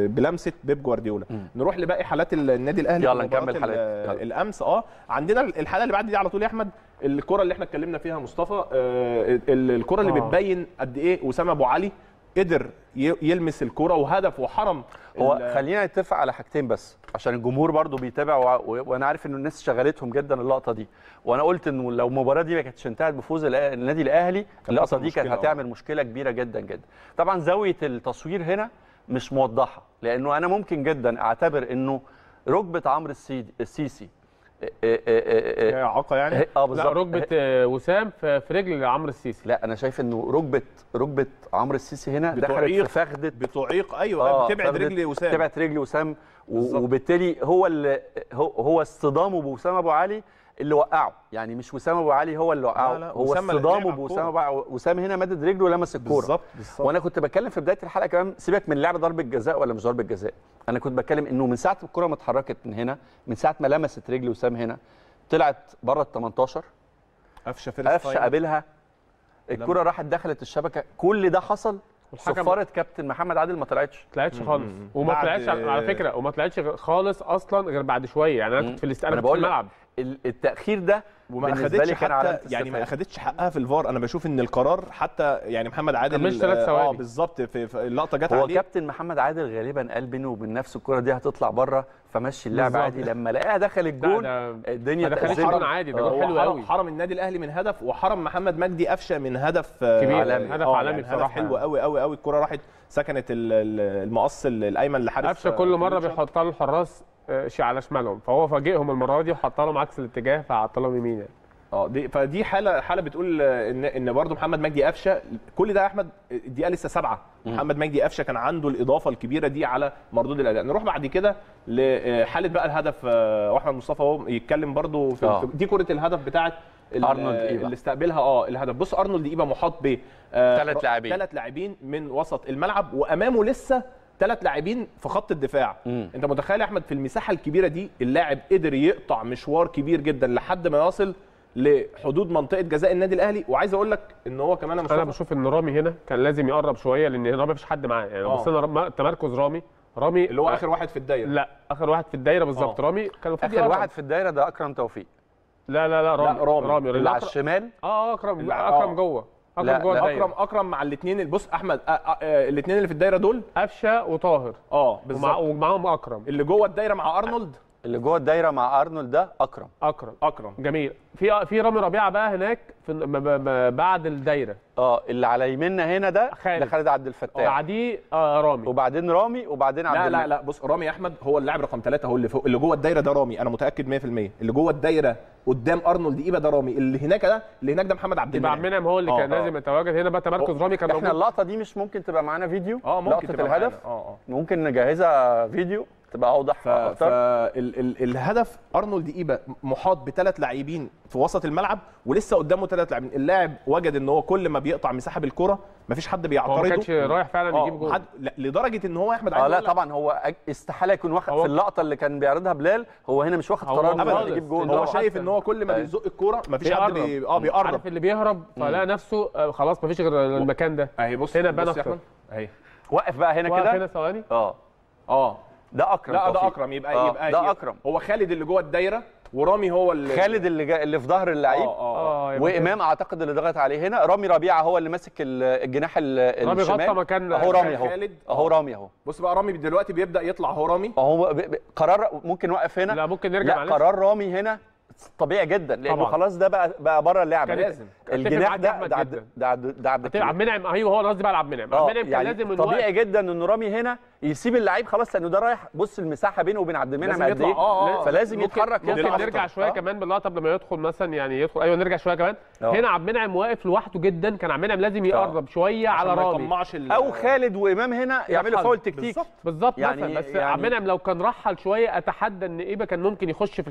بلمسة بيب جوارديولا. نروح لباقي حالات النادي الأهلي يلا نكمل حالات. الأمس. آه عندنا الحاله اللي بعد دي على طول يا أحمد الكرة اللي إحنا اتكلمنا فيها مصطفى آه، ال- الكرة اللي آه. بتبين قد إيه اسامه أبو علي قدر يلمس الكره وهدف وحرم هو خلينا نتفق على حاجتين بس عشان الجمهور برضو بيتابع و... و... وأنا عارف ان الناس شغلتهم جدا اللقطة دي وأنا قلت إنه لو المباراة دي ما كانتش انتهت بفوز النادي الأهلي اللقطة دي كانت آه. هتعمل مشكلة كبيرة جدا جدا طبعا زاوية التصوير هنا مش موضحة لأنه أنا ممكن جدا أعتبر إنه ركبة عمرو السيسي إيه إيه إيه إيه اعاقه يعني آه لا بالظبط ركبة آه، وسام في رجل عمرو السيسي لا أنا شايف إنه ركبة ركبة عمرو السيسي هنا دخلت بتعيق. في فخده بتعيق أيوه بتبعد فخدت- رجل وسام تبعت رجل وسام. وبالتالي هو, هو اصطدامه بوسام أبو علي اللي وقعه. يعني مش وسام أبو علي هو اللي وقعه. لا، لا، هو اصطدامه بوسام. ابو علي وسام هنا مدد رجله ولمس الكورة. بالظبط بالظبط. وأنا كنت بتكلم في بداية الحلقة كمان سيبك من لعب ضربة جزاء ولا مش ضربة جزاء. أنا كنت بتكلم إنه من ساعة الكرة ما اتحركت من هنا من ساعة ما لمست رجل وسام هنا طلعت بره ال 18 قفشة first قفشة. قابلها. الكرة راحت دخلت الشبكة. كل ده حصل. صفاره كابتن محمد عادل ما طلعتش. ما طلعتش خالص. وما طلعتش على فكرة وما طلعتش خالص أصلا غير بعد شوية. يعني أنا. كنت في الاست- أنا أنا كنت في الملعب. ال- التأخير ده وما أخدتش حتى يعني ما. أخدتش حقها في الفار أنا بشوف إن القرار حتى يعني محمد عادل كملش ثلاث آه ثواني. بالظبط في, في اللقطة جت هو عليه كابتن محمد عادل غالبا قال بينه وبين نفسه الكرة دي هتطلع بره فمشي اللعب. عادي لما لقاها دخل الجول الدنيا اتأزمت. جون عادي ده آه، جول هو حلو حرم- قوي حرم النادي الأهلي من هدف وحرم محمد مجدي قفشة من هدف آه، كبير. عالمي. هدف آه، عالمي يعني هدف حلو. قوي قوي قوي الكرة راحت سكنت ال- ال- المقص ال- الأيمن لحارس قفشة آه، كل مرة فيوتشر. بيحط له الحراس آه، شي على شمالهم. فهو فاجئهم المرة دي وحط لهم عكس الاتجاه فحط لهم يمين يعني. آه دي فدي حالة حالة بتقول آه، ان إن برضه محمد مجدي قفشة. كل ده يا أحمد الدقيقة لسه سبعة. محمد مجدي قفشة كان عنده الإضافة الكبيرة دي على مردود الأداء. نروح بعد كده لحاله بقى الهدف آه، وأحمد مصطفى هو يتكلم برضه في آه. دي كرة الهدف بتاعه أرنولد إيبا. اللي استقبلها آه الهدف. بص أرنولد إيبا محاط ب تلات لاعبين. ثلاث لاعبين من وسط الملعب. وأمامه لسه ثلاث لاعبين في خط الدفاع مم. انت متخيل يا احمد في المساحة الكبيرة دي اللاعب قدر يقطع مشوار كبير جدا لحد ما يصل لحدود منطقة جزاء النادي الأهلي وعايز أقول لك إن هو كمان أنا بشوف إن رامي هنا كان لازم يقرب شوية لأن رامي مفيش حد معاه يعني آه. بصينا رم- تمركز رامي رامي اللي هو آخر واحد في الدايرة لا آخر واحد في الدايرة بالظبط آه. رامي كان آخر يقرب. واحد في الدايرة ده أكرم توفيق لا لا لا رامي لا، رامي. رامي اللي على أكرم- الشمال آه آه، اكرم آه. أكرم جوه أكرم جوه. الدايره أكرم أكرم مع الاثنين بص أحمد الاثنين اللي في الدايرة دول قفشه وطاهر. آه بالظبط. ومعاهم أكرم. اللي جوه الدايرة مع أرنولد. اللي جوه الدايرة مع أرنولد ده أكرم. أكرم أكرم. جميل. في في رامي ربيعة بقى هناك في بعد الدايرة. آه اللي على يميننا هنا ده خالد. ده خالد عبد الفتاح. بعديه آه رامي. وبعدين رامي وبعدين عبد لا لا المنعم. لا بص رامي أحمد هو اللاعب رقم ثلاثة هو اللي فوق اللي جوه الدايرة ده رامي أنا متأكد 100% اللي جوه الدايرة قدام أرنولد ايبا ده رامي. اللي هناك ده اللي هناك ده محمد عبد يبقى عبد المنعم. المنعم هو اللي آه، كان آه. لازم يتواجد هنا بقى. تمركز رامي كان إحنا اللقطة دي مش ممكن تبقى معانا فيديو. آه ممكن لقطة تبقى الهدف. آه آه. ممكن نجهزها فيديو. تبقى أوضح أكتر. فالهدف أرنولد إيبا محاط بثلاث لاعبين في وسط الملعب ولسه قدامه ثلاث لاعبين. اللاعب وجد إن هو كل ما بيقطع مساحة بالكرة مفيش حد هو بيعترضه. ما كانش رايح فعلا آه، يجيب جول. حد لا لدرجة إن هو يا أحمد آه عايز لا أقول لك- طبعا هو استحالة يكون واخد هو- في اللقطة اللي كان بيعرضها بلال هو هنا مش واخد هو قرار. انه يجيب جول. هو هو شايف إن هو كل ما أيوة. بيزق الكوره مفيش حد بيقرب. بي... آه بيقرب. عارف اللي بيهرب؟ فلقى نفسه آه، خلاص مفيش غير المكان ده. أهي بص هنا. أحمد. أهي. وقف بقى هنا واقف هنا كده ثواني. آه. آه. ده أكرم لا ده. أكرم. يبقى آه، يبقى ده أكرم. هو خالد اللي جوه الدايرة ورامي هو اللي خالد اللي جا... اللي في ظهر اللعيب. آه آه آه. يبقى كده. وامام أعتقد اللي ضغط عليه هنا رامي ربيعة هو اللي ماسك ال- الجناح ال- رامي الشمال غطى مكان أهو رامي أهو. خالد. أهو رامي أهو. بص بقى رامي دلوقتي بيبدأ يطلع هو رامي. أهو ب... ب... قرار ممكن نوقف هنا. لا ممكن نرجع لا قرار رامي هنا. طبيعي جدا لأنه طبعاً. خلاص ده بقى بقى بره اللعبة كان لازم. الجناح ده ده عبد. ده عبد عبد عبد. المنعم أيوه هو أنا قصدي بقى على عبد المنعم آه عبد المنعم كان لازم من طبيعي جدا إن رامي هنا يسيب اللعيب خلاص لأنه ده رايح بص المساحة بينه وبين عبد المنعم لازم قد. إيه آه، آه. فلازم ممكن- يتحرك ممكن نرجع. شوية آه. كمان باللقطة قبل ما يدخل مثلا يعني يدخل أيوه نرجع شوية كمان آه. هنا عبد المنعم واقف لوحده جدا كان عبد المنعم لازم يقرب شوية على عشان ما رامي أو خالد وإمام هنا يعملوا. فاول تكتيك بالظبط. بالظبط يعني- يعني مثلا بس يعني- عبد المنعم لو كان رحل شوية أتحدى إن ايبا كان ممكن يخش في.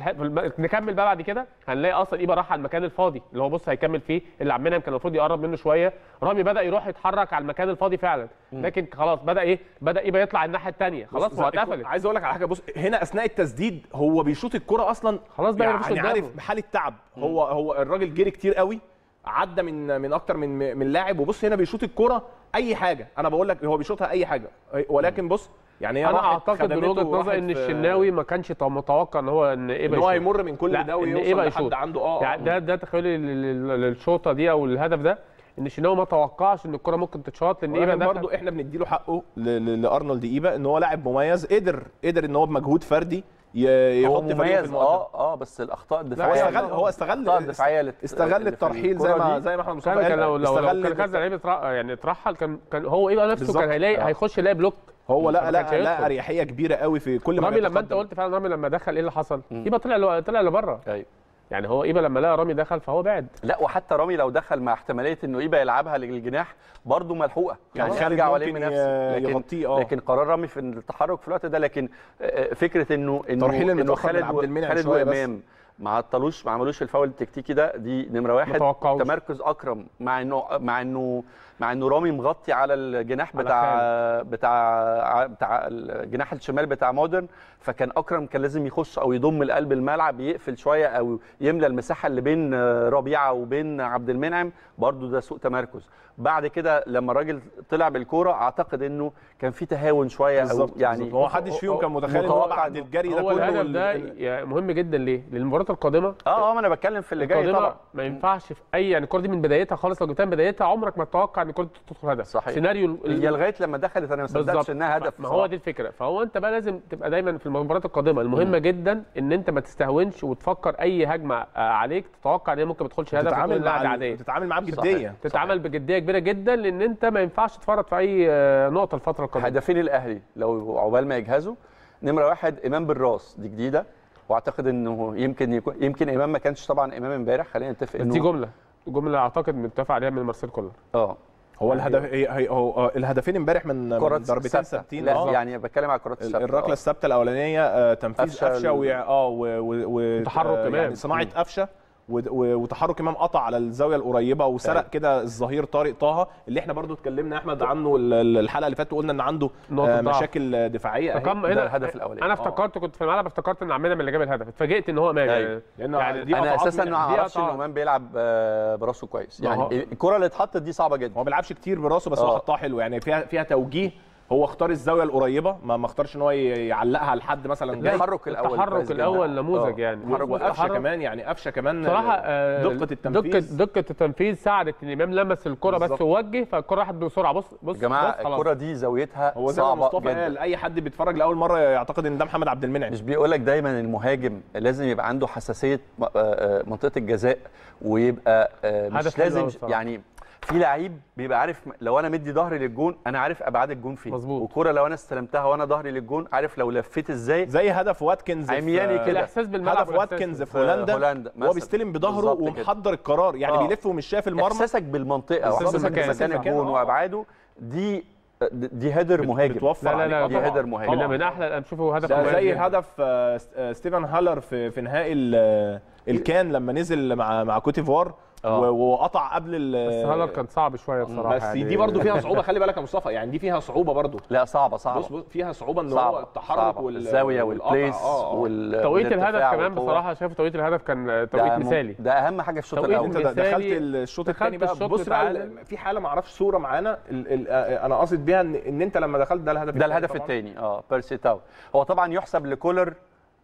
نكمل بقى بعد كده هنلاقي أصلا ايبا راح على المكان الفاضي اللي هو بص هيكمل فيه اللي المنعم كان المفروض يقرب منه شوية. رامي بدأ يروح يتحرك على المكان الفاضي فعلا. لكن خلاص بدأ إيه؟ بدأ ايبا يطلع الناحية الثانية خلاص هو اتقفلت. عايز أقول لك على حاجة بص هنا أثناء التسديد هو بيشوط الكرة أصلا خلاص بقى يعني. عارف حاله تعب. هو هو الراجل جري كتير قوي. عدى من من أكتر من من لاعب وبص هنا بيشوط الكرة أي حاجة. أنا بقول لك هو بيشوطها أي حاجة. ولكن بص يعني هي أنا أعتقد من وجهة نظري إن الشناوي ما كانش متوقع إن هو إن ايبا إن هو. هيمر من كل ده ويوصل ايبا لحد عنده. آه يعني ده ده تخيلي لل- لل- للشوطه دي أو الهدف ده إن الشناوي ما توقعش إن الكرة ممكن تتشاط لأن ايبا ده برضو إحنا بنديله حقه لأرنولد إيبا إن هو لاعب مميز قدر قدر إن هو بمجهود فردي يحط فريقه في آه آه بس الأخطاء هو الدفاعية استغل هو استغل الأخطاء الدفاعية استغل الترحيل زي ما. زي ما احمد مصطفى قال لو لو كان كذا لعيب يعني اترحل كان كان هو ايبا نفسه بالظبط. كان هيلاقي آه. هيخش يلاقي block هو لا لا لا. أريحية كبيرة قوي في كل ما رامي لما أنت. قلت فعلا رامي لما دخل إيه اللي حصل؟ ايبا طلع طلع لبره أيوه يعني هو إيبا لما لقى رامي دخل فهو بعد لا وحتى رامي لو دخل مع احتمالية إنه إيبا يلعبها للجناح برضه ملحوقة كان خالد خارج عليه من نفسه لكن آه. لكن قرار رامي في التحرك في الوقت ده لكن آه، فكرة إنه إنه ترحيل إنه خالد عبد المنعم خالد. وإمام ما عطلوش ما عملوش الفاول التكتيكي ده دي نمرة واحد متوقعوش. تمركز أكرم مع إنه مع إنه مع إنه رامي مغطي على الجناح على بتاع بتاع بتاع الجناح الشمال بتاع مودرن فكان أكرم كان لازم يخش أو يضم القلب الملعب يقفل شوية أو يملى المساحة اللي بين ربيعة وبين عبد المنعم برضو ده سوء تمركز بعد كده لما الراجل طلع بالكورة أعتقد إنه كان في تهاون شوية أو بالظبط يعني. هو محدش فيهم كان متخيل هو متوقع بعد الجري ده هو كله الهدف ال- ده يعني مهم جدا ليه؟ للمباراة القادمة آه آه ما أنا بتكلم في اللي جاي طبعا ما ينفعش في أي يعني الكره دي من بدايتها خالص لو جبتها من بدايتها عمرك ما تتوقع إن الكره تدخل هدف. صحيح. سيناريو هي لغاية لما دخلت أنا ما صدقتش إنها هدف ما هو. دي الفكرة. فهو أنت بقى لازم تبقى دايما في المباريات القادمة. المهمه جدا إن أنت ما تستهونش وتفكر أي هجمة آه، عليك. تتوقع إن هي ممكن ما تدخلش هدف تتعامل مع عادية. تتعامل معاه صحيح. بجديه تتعامل بجدية كبيرة جدا لأن أنت ما ينفعش تفرط في أي آه، نقطة الفترة القادمة. هدفين الأهلي لو عقبال ما يجهزوا. نمرة واحد إمام بالراس. دي جديدة. وأعتقد إنه يمكن يكون يمكن إمام ما كانش طبعا إمام امبارح. خلينا نتفق إنه دي جملة. جملة أعتقد متفق عليها من مارسيل كولر. آه. هو الهدف هي هي هو آه، الهدفين امبارح من ضربتين. ثابتين لا آه. يعني بتكلم على الكرات ال- الثابتة الركلة آه. الثابتة الأولانية آه، تنفيذ قفشة قفشة آه و و و تحرك آه، كمان. يعني صناعة قفشة وتحرك امام قطع على الزاوية القريبة وسرق أيوة. كده الظهير طارق طه اللي إحنا برضو اتكلمنا يا أحمد عنه ال- ال- الحلقة اللي فاتت وقلنا إن عنده آه،. مشاكل دفاعية. فكم ده هنا الهدف الأولاني. أنا آه. افتكرت كنت في الملعب افتكرت إن المنعم اللي جاب الهدف اتفاجئت إن هو امام أيوة. يعني يعني دي أنا أساسا ما أعرفش إن. امام بيلعب آه، براسه كويس يعني الكرة اللي اتحطت دي صعبة جدا هو ما بيلعبش كتير براسه بس. هو حطها حلو يعني فيها فيها توجيه هو اختار الزاوية القريبة ما ما اختارش إن هو يعلقها لحد مثلا جاي. التحرك الأول كويس التحرك. الأول نموذج آه. يعني وقفشة والتحرك- كمان يعني قفشة كمان بصراحه آه، دقة التنفيذ دقة دقة التنفيذ ساعدت إن امام لمس الكرة بس. ووجه فالكرة راحت بسرعة بص بص يا جماعة بص خلاص. الكرة دي زاويتها هو زي صعبة مصطفى جدا قال أي حد بيتفرج لأول مرة يعتقد إن ده محمد عبد المنعم مش بيقول لك دايما المهاجم لازم يبقى عنده حساسية م- آه، منطقة الجزاء ويبقى مش لازم. يعني في لعيب بيبقى عارف لو أنا مدي ظهري للجون أنا عارف ابعاد الجون فين مظبوط. والكره لو أنا استلمتها وأنا ظهري للجون عارف لو لفيت إزاي زي هدف واتكنز في- عمياني كده. الإحساس بالملعب هدف واتكنز في هولندا هولندا هو. بيستلم بظهره. ومحضر القرار يعني آه. بيلف ومش شايف المرمى إحساسك بالمنطقة وإحساسك. بمكان المكان، الجون آه. وأبعاده دي دي هيدر مهاجم بتوفر لا لا لا دي. هيدر مهاجم. من, من أحلى أنا بشوفه هدف ده زي. هدف آه، آه، ستيفن هالر في في نهائي ال- الكان لما نزل مع مع كوتيفوار آه. وقطع قبل ال- بس هالر كان صعب شوية بصراحة بس يعني دي برضو فيها صعوبة خلي بالك يا مصطفى يعني دي فيها صعوبة برضو لا صعبة صعبة بص بص فيها صعوبة إن هو التحرك صعبة. وال- الزاوية والقطع. وال place آه، آه. وال توقيت الهدف كمان. بصراحة شايف توقيت الهدف كان توقيت مثالي ده أهم حاجة في الشوط الأول أنت دخلت. الشوط الثاني بقى بص بقى في حالة ما أعرفش صورة معانا ال- ال- آه، أنا قاصد بيها ان إن أنت لما دخلت ده الهدف ده الهدف. الثاني آه بيرسي تاو هو طبعا يحسب لكولر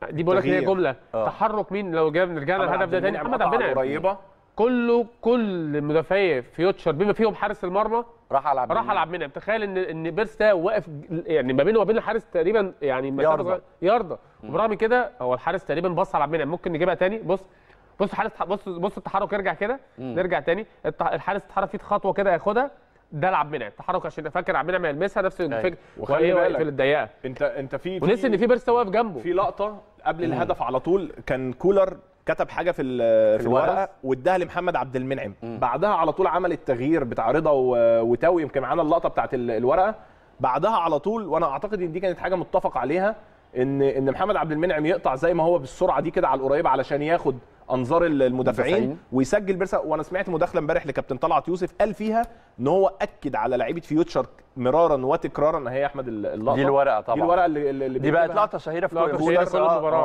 دي بقول لك هي. جملة آه. تحرك مين لو جاب رجعنا محمد الهدف ده تاني محمد عبد المنعم قريبة كله كل مدافعي فيوتشر بما فيهم حارس المرمى راح على عبد راح على عبد المنعم تخيل إن إن بيرس ده واقف يعني ما بينه وبين الحارس تقريبا يعني. صغيرة- ياردة وبرغم كده هو الحارس تقريبا بص على عبد المنعم ممكن نجيبها تاني؟ بص بص الحارس بص بص التحرك يرجع كده. نرجع تاني. الحارس اتحرك فيه خطوة كده ياخدها. ده لعب منعم تحرك عشان فاكر عبد المنعم يلمسها. نفس الفكرة. وخلي وهي بالك. في الضيقة. أنت أنت في ونسي إن في بيرس واقف جنبه. في لقطة قبل الهدف على طول كان كولر كتب حاجة في في الورقة. الورقة واداها لمحمد عبد المنعم. بعدها على طول عمل التغيير بتاع رضا وتاوي يمكن معانا اللقطة بتاعت ال- الورقة. بعدها على طول وأنا أعتقد إن دي كانت حاجة متفق عليها ان إن محمد عبد المنعم يقطع زي ما هو بالسرعة دي كده على القريب علشان ياخد انظار ال- المدافعين. ويسجل بيرسا. وأنا سمعت مداخلة امبارح لكابتن طلعت يوسف قال فيها ان هو اكد على لعيبة فيوتشر مرارا وتكرارا. هي يا أحمد اللقطة. دي الورقة طبعا. دي الورقة اللي, اللي دي بقت. لقطة شهيرة في لقطة كل شهيرة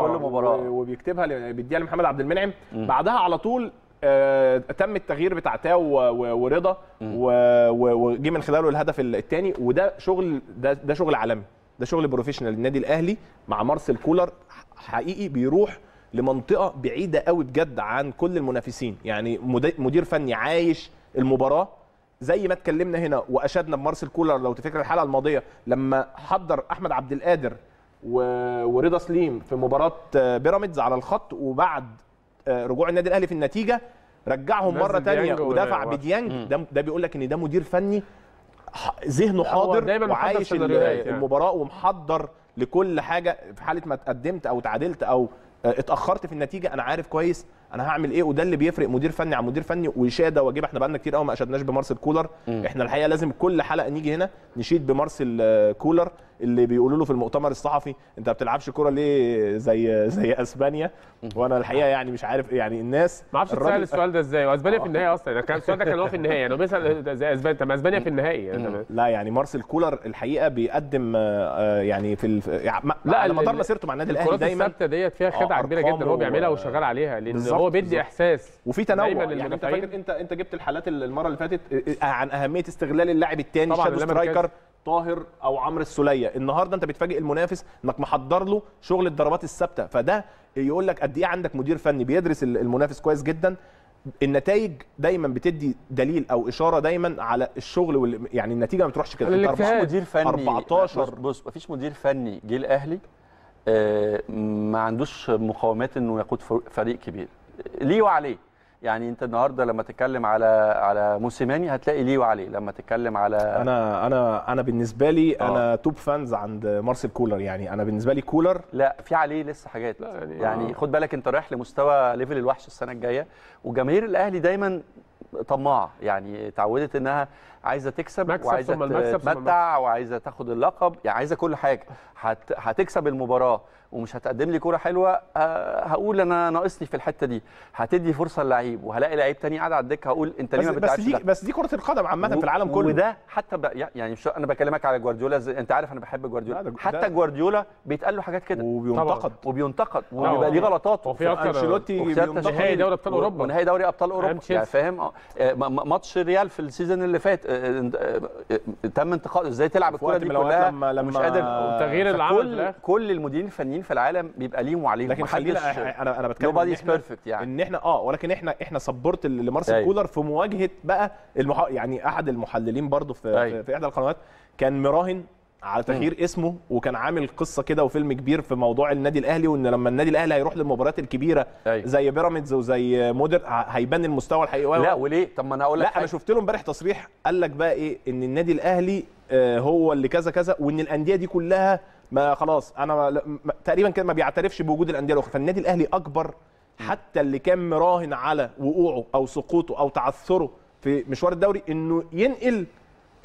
كل مباراة. وبيكتبها بيديها لمحمد عبد المنعم. بعدها على طول آه تم التغيير بتاع تاو ورضا وجه من خلاله الهدف الثاني وده شغل ده, ده شغل عالمي. ده شغل professional. النادي الأهلي مع مارسيل كولر حقيقي بيروح لمنطقة بعيدة قوي بجد عن كل المنافسين. يعني مد- مدير فني عايش المباراة زي ما اتكلمنا هنا وأشدنا بمارسيل كولر. لو تفتكر الحلقة الماضية لما حضر أحمد عبد القادر ورضا سليم في مباراة بيراميدز على الخط وبعد آه، رجوع النادي الأهلي في النتيجة رجعهم مرة و- ودفع بديانج ده, ده بيقول لك إن ده مدير فني ذهنه حاضر وعايش يعني. المباراة ومحضر لكل حاجة. في حالة ما تقدمت أو تعادلت أو اتأخرت في النتيجة أنا عارف كويس أنا هعمل إيه؟ وده اللي بيفرق مدير فني عن مدير فني واشاده واجب إحنا بقالنا كتير قوي ما اشدناش بمارسيل كولر. إحنا الحقيقة لازم كل حلقة نيجي هنا نشيد بمارسيل آه، كولر اللي بيقولوا له في المؤتمر الصحفي انت ما بتلعبش كورة ليه زي زي أسبانيا؟ وأنا الحقيقة يعني مش عارف يعني الناس ما أعرفش تسأل السؤال ده إزاي؟ وأسبانيا في النهائي أصلا. يعني كان السؤال ده كان هو في النهائي يعني هو بيسال زي أسبانيا. طب ما أسبانيا في النهائي يعني لا يعني مارسيل كولر الحقيقة بيقدم آه، آه، يعني في الف... يعني لا على مدار مسيرته مع النادي الأهلي الكرات دايما الثابتة ديت فيها خدعة آه، كبيرة جدا. هو بيعملها وشغال عليها. لأن هو بيدي بالظبط. إحساس وفي تنوع دايماً يعني أنت. فاكر انت أنت جبت الحالات المرة اللي فاتت آه، عن أهمية استغلال اللاعب الثاني shadow striker. طاهر أو عمرو السولية النهارده أنت بتفاجئ المنافس إنك محضر له شغل الضربات الثابتة فده يقول لك قد إيه عندك مدير فني بيدرس ال- المنافس كويس جدا النتائج دايما بتدي دليل أو إشارة دايما على الشغل وال... يعني النتيجة ما بتروحش كده. مفيش مدير فني 14 بص مفيش مدير فني جه الأهلي آه، ما عندوش مقومات إنه يقود فر- فريق كبير ليه وعليه. يعني انت النهارده لما تتكلم على على موسيماني هتلاقي ليه وعليه. لما تتكلم على أنا أنا أنا بالنسبة لي آه. أنا top fans عند مارسيل كولر. يعني أنا بالنسبة لي كولر لا في عليه لسه حاجات. لا، يعني- يعني آه. خد بالك انت رايح لمستوى level الوحش السنة الجاية وجماهير الأهلي دايما طماعة. يعني اتعودت إنها عايزة تكسب مكسب وعايزة تتمتع وعايزة تاخد اللقب. يعني عايزة كل حاجة. هت... هتكسب المباراة. ومش هتقدم لي كورة حلوة هقول أنا ناقصني في الحتة دي. هتدي فرصة للعيب وهلاقي لعيب تاني قاعد على الدكة هقول أنت ليه بس, ما بس بتلعبش؟ دي ده بس دي كرة القدم عامة في العالم كله. وده حتى ب... يعني مش أنا بكلمك على جوارديولا زي... أنت عارف أنا بحب لا، جوارديولا ده- حتى ده- جوارديولا بيتقال له حاجات كده. وبينتقد. وبينتقد. وبيبقى ليه غلطات أنشيلوتي وفي بينتقد. نهائي دوري أبطال و- أوروبا. ونهائي دوري أبطال أوروبا. يعني فاهم؟ آه آه، م- ماتش ريال في ال season اللي فات آه، آه، آه، تم انتقاده إزاي تلعب الكوره دي كلها ومش قادر. والتغيير اللي عمل في كل الآخر. كل المديرين الفنيين في العالم بيبقى ليهم وعليهم لكن خلينا أنا أنا بتكلم إحنا- perfect يعني إن إحنا آه ولكن إحنا إحنا سبورت لمارسيل أيوة. كولر في مواجهة بقى المح... يعني أحد المحللين برضو في, أيوة. في, إحدى القنوات كان مراهن على تغيير اسمه وكان عامل قصة كده وفيلم كبير في موضوع النادي الأهلي وإن لما النادي الأهلي هيروح للمباريات الكبيرة أيوة. زي بيراميدز وزي مودر هيبان المستوى الحقيقي لا وليه طب ما أنا أقول لك لا أنا. شفت له امبارح تصريح قال لك بقى إيه إن النادي الأهلي آه، هو اللي كذا كذا وإن الأندية دي كلها ما خلاص أنا تقريبا كده ما بيعترفش بوجود الأندية الأخرى فالنادي الأهلي أكبر حتى اللي كان مراهن على وقوعه أو سقوطه أو تعثره في مشوار الدوري إنه ينقل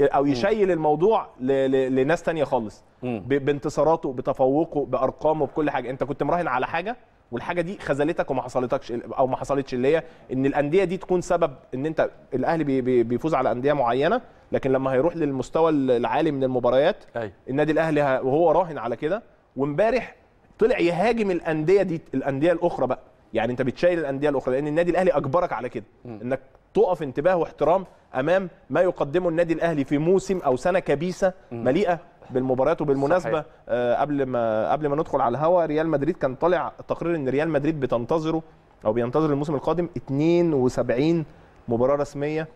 أو يشيل الموضوع. لناس تانية خالص. بانتصاراته بتفوقه بأرقامه بكل حاجة أنت كنت مراهن على حاجة والحاجة دي خذلتك وما حصلتكش أو ما حصلتش اللي هي إن الأندية دي تكون سبب إن أنت الأهلي بي... بي... بيفوز على أندية معينة لكن لما هيروح للمستوى العالي من المباريات أيوة. النادي الأهلي. وهو راهن على كده وامبارح طلع يهاجم الأندية دي الأندية الأخرى بقى يعني أنت بتشيل الأندية الأخرى لأن النادي الأهلي أجبرك على كده إنك تقف انتباه واحترام أمام ما يقدمه النادي الأهلي في موسم أو سنة كبيسة مليئة بالمباريات وبالمناسبة صحيح. آه قبل ما قبل ما ندخل على الهوا ريال مدريد كان طالع تقرير إن ريال مدريد بتنتظره أو بينتظر الموسم القادم 72 مباراة رسمية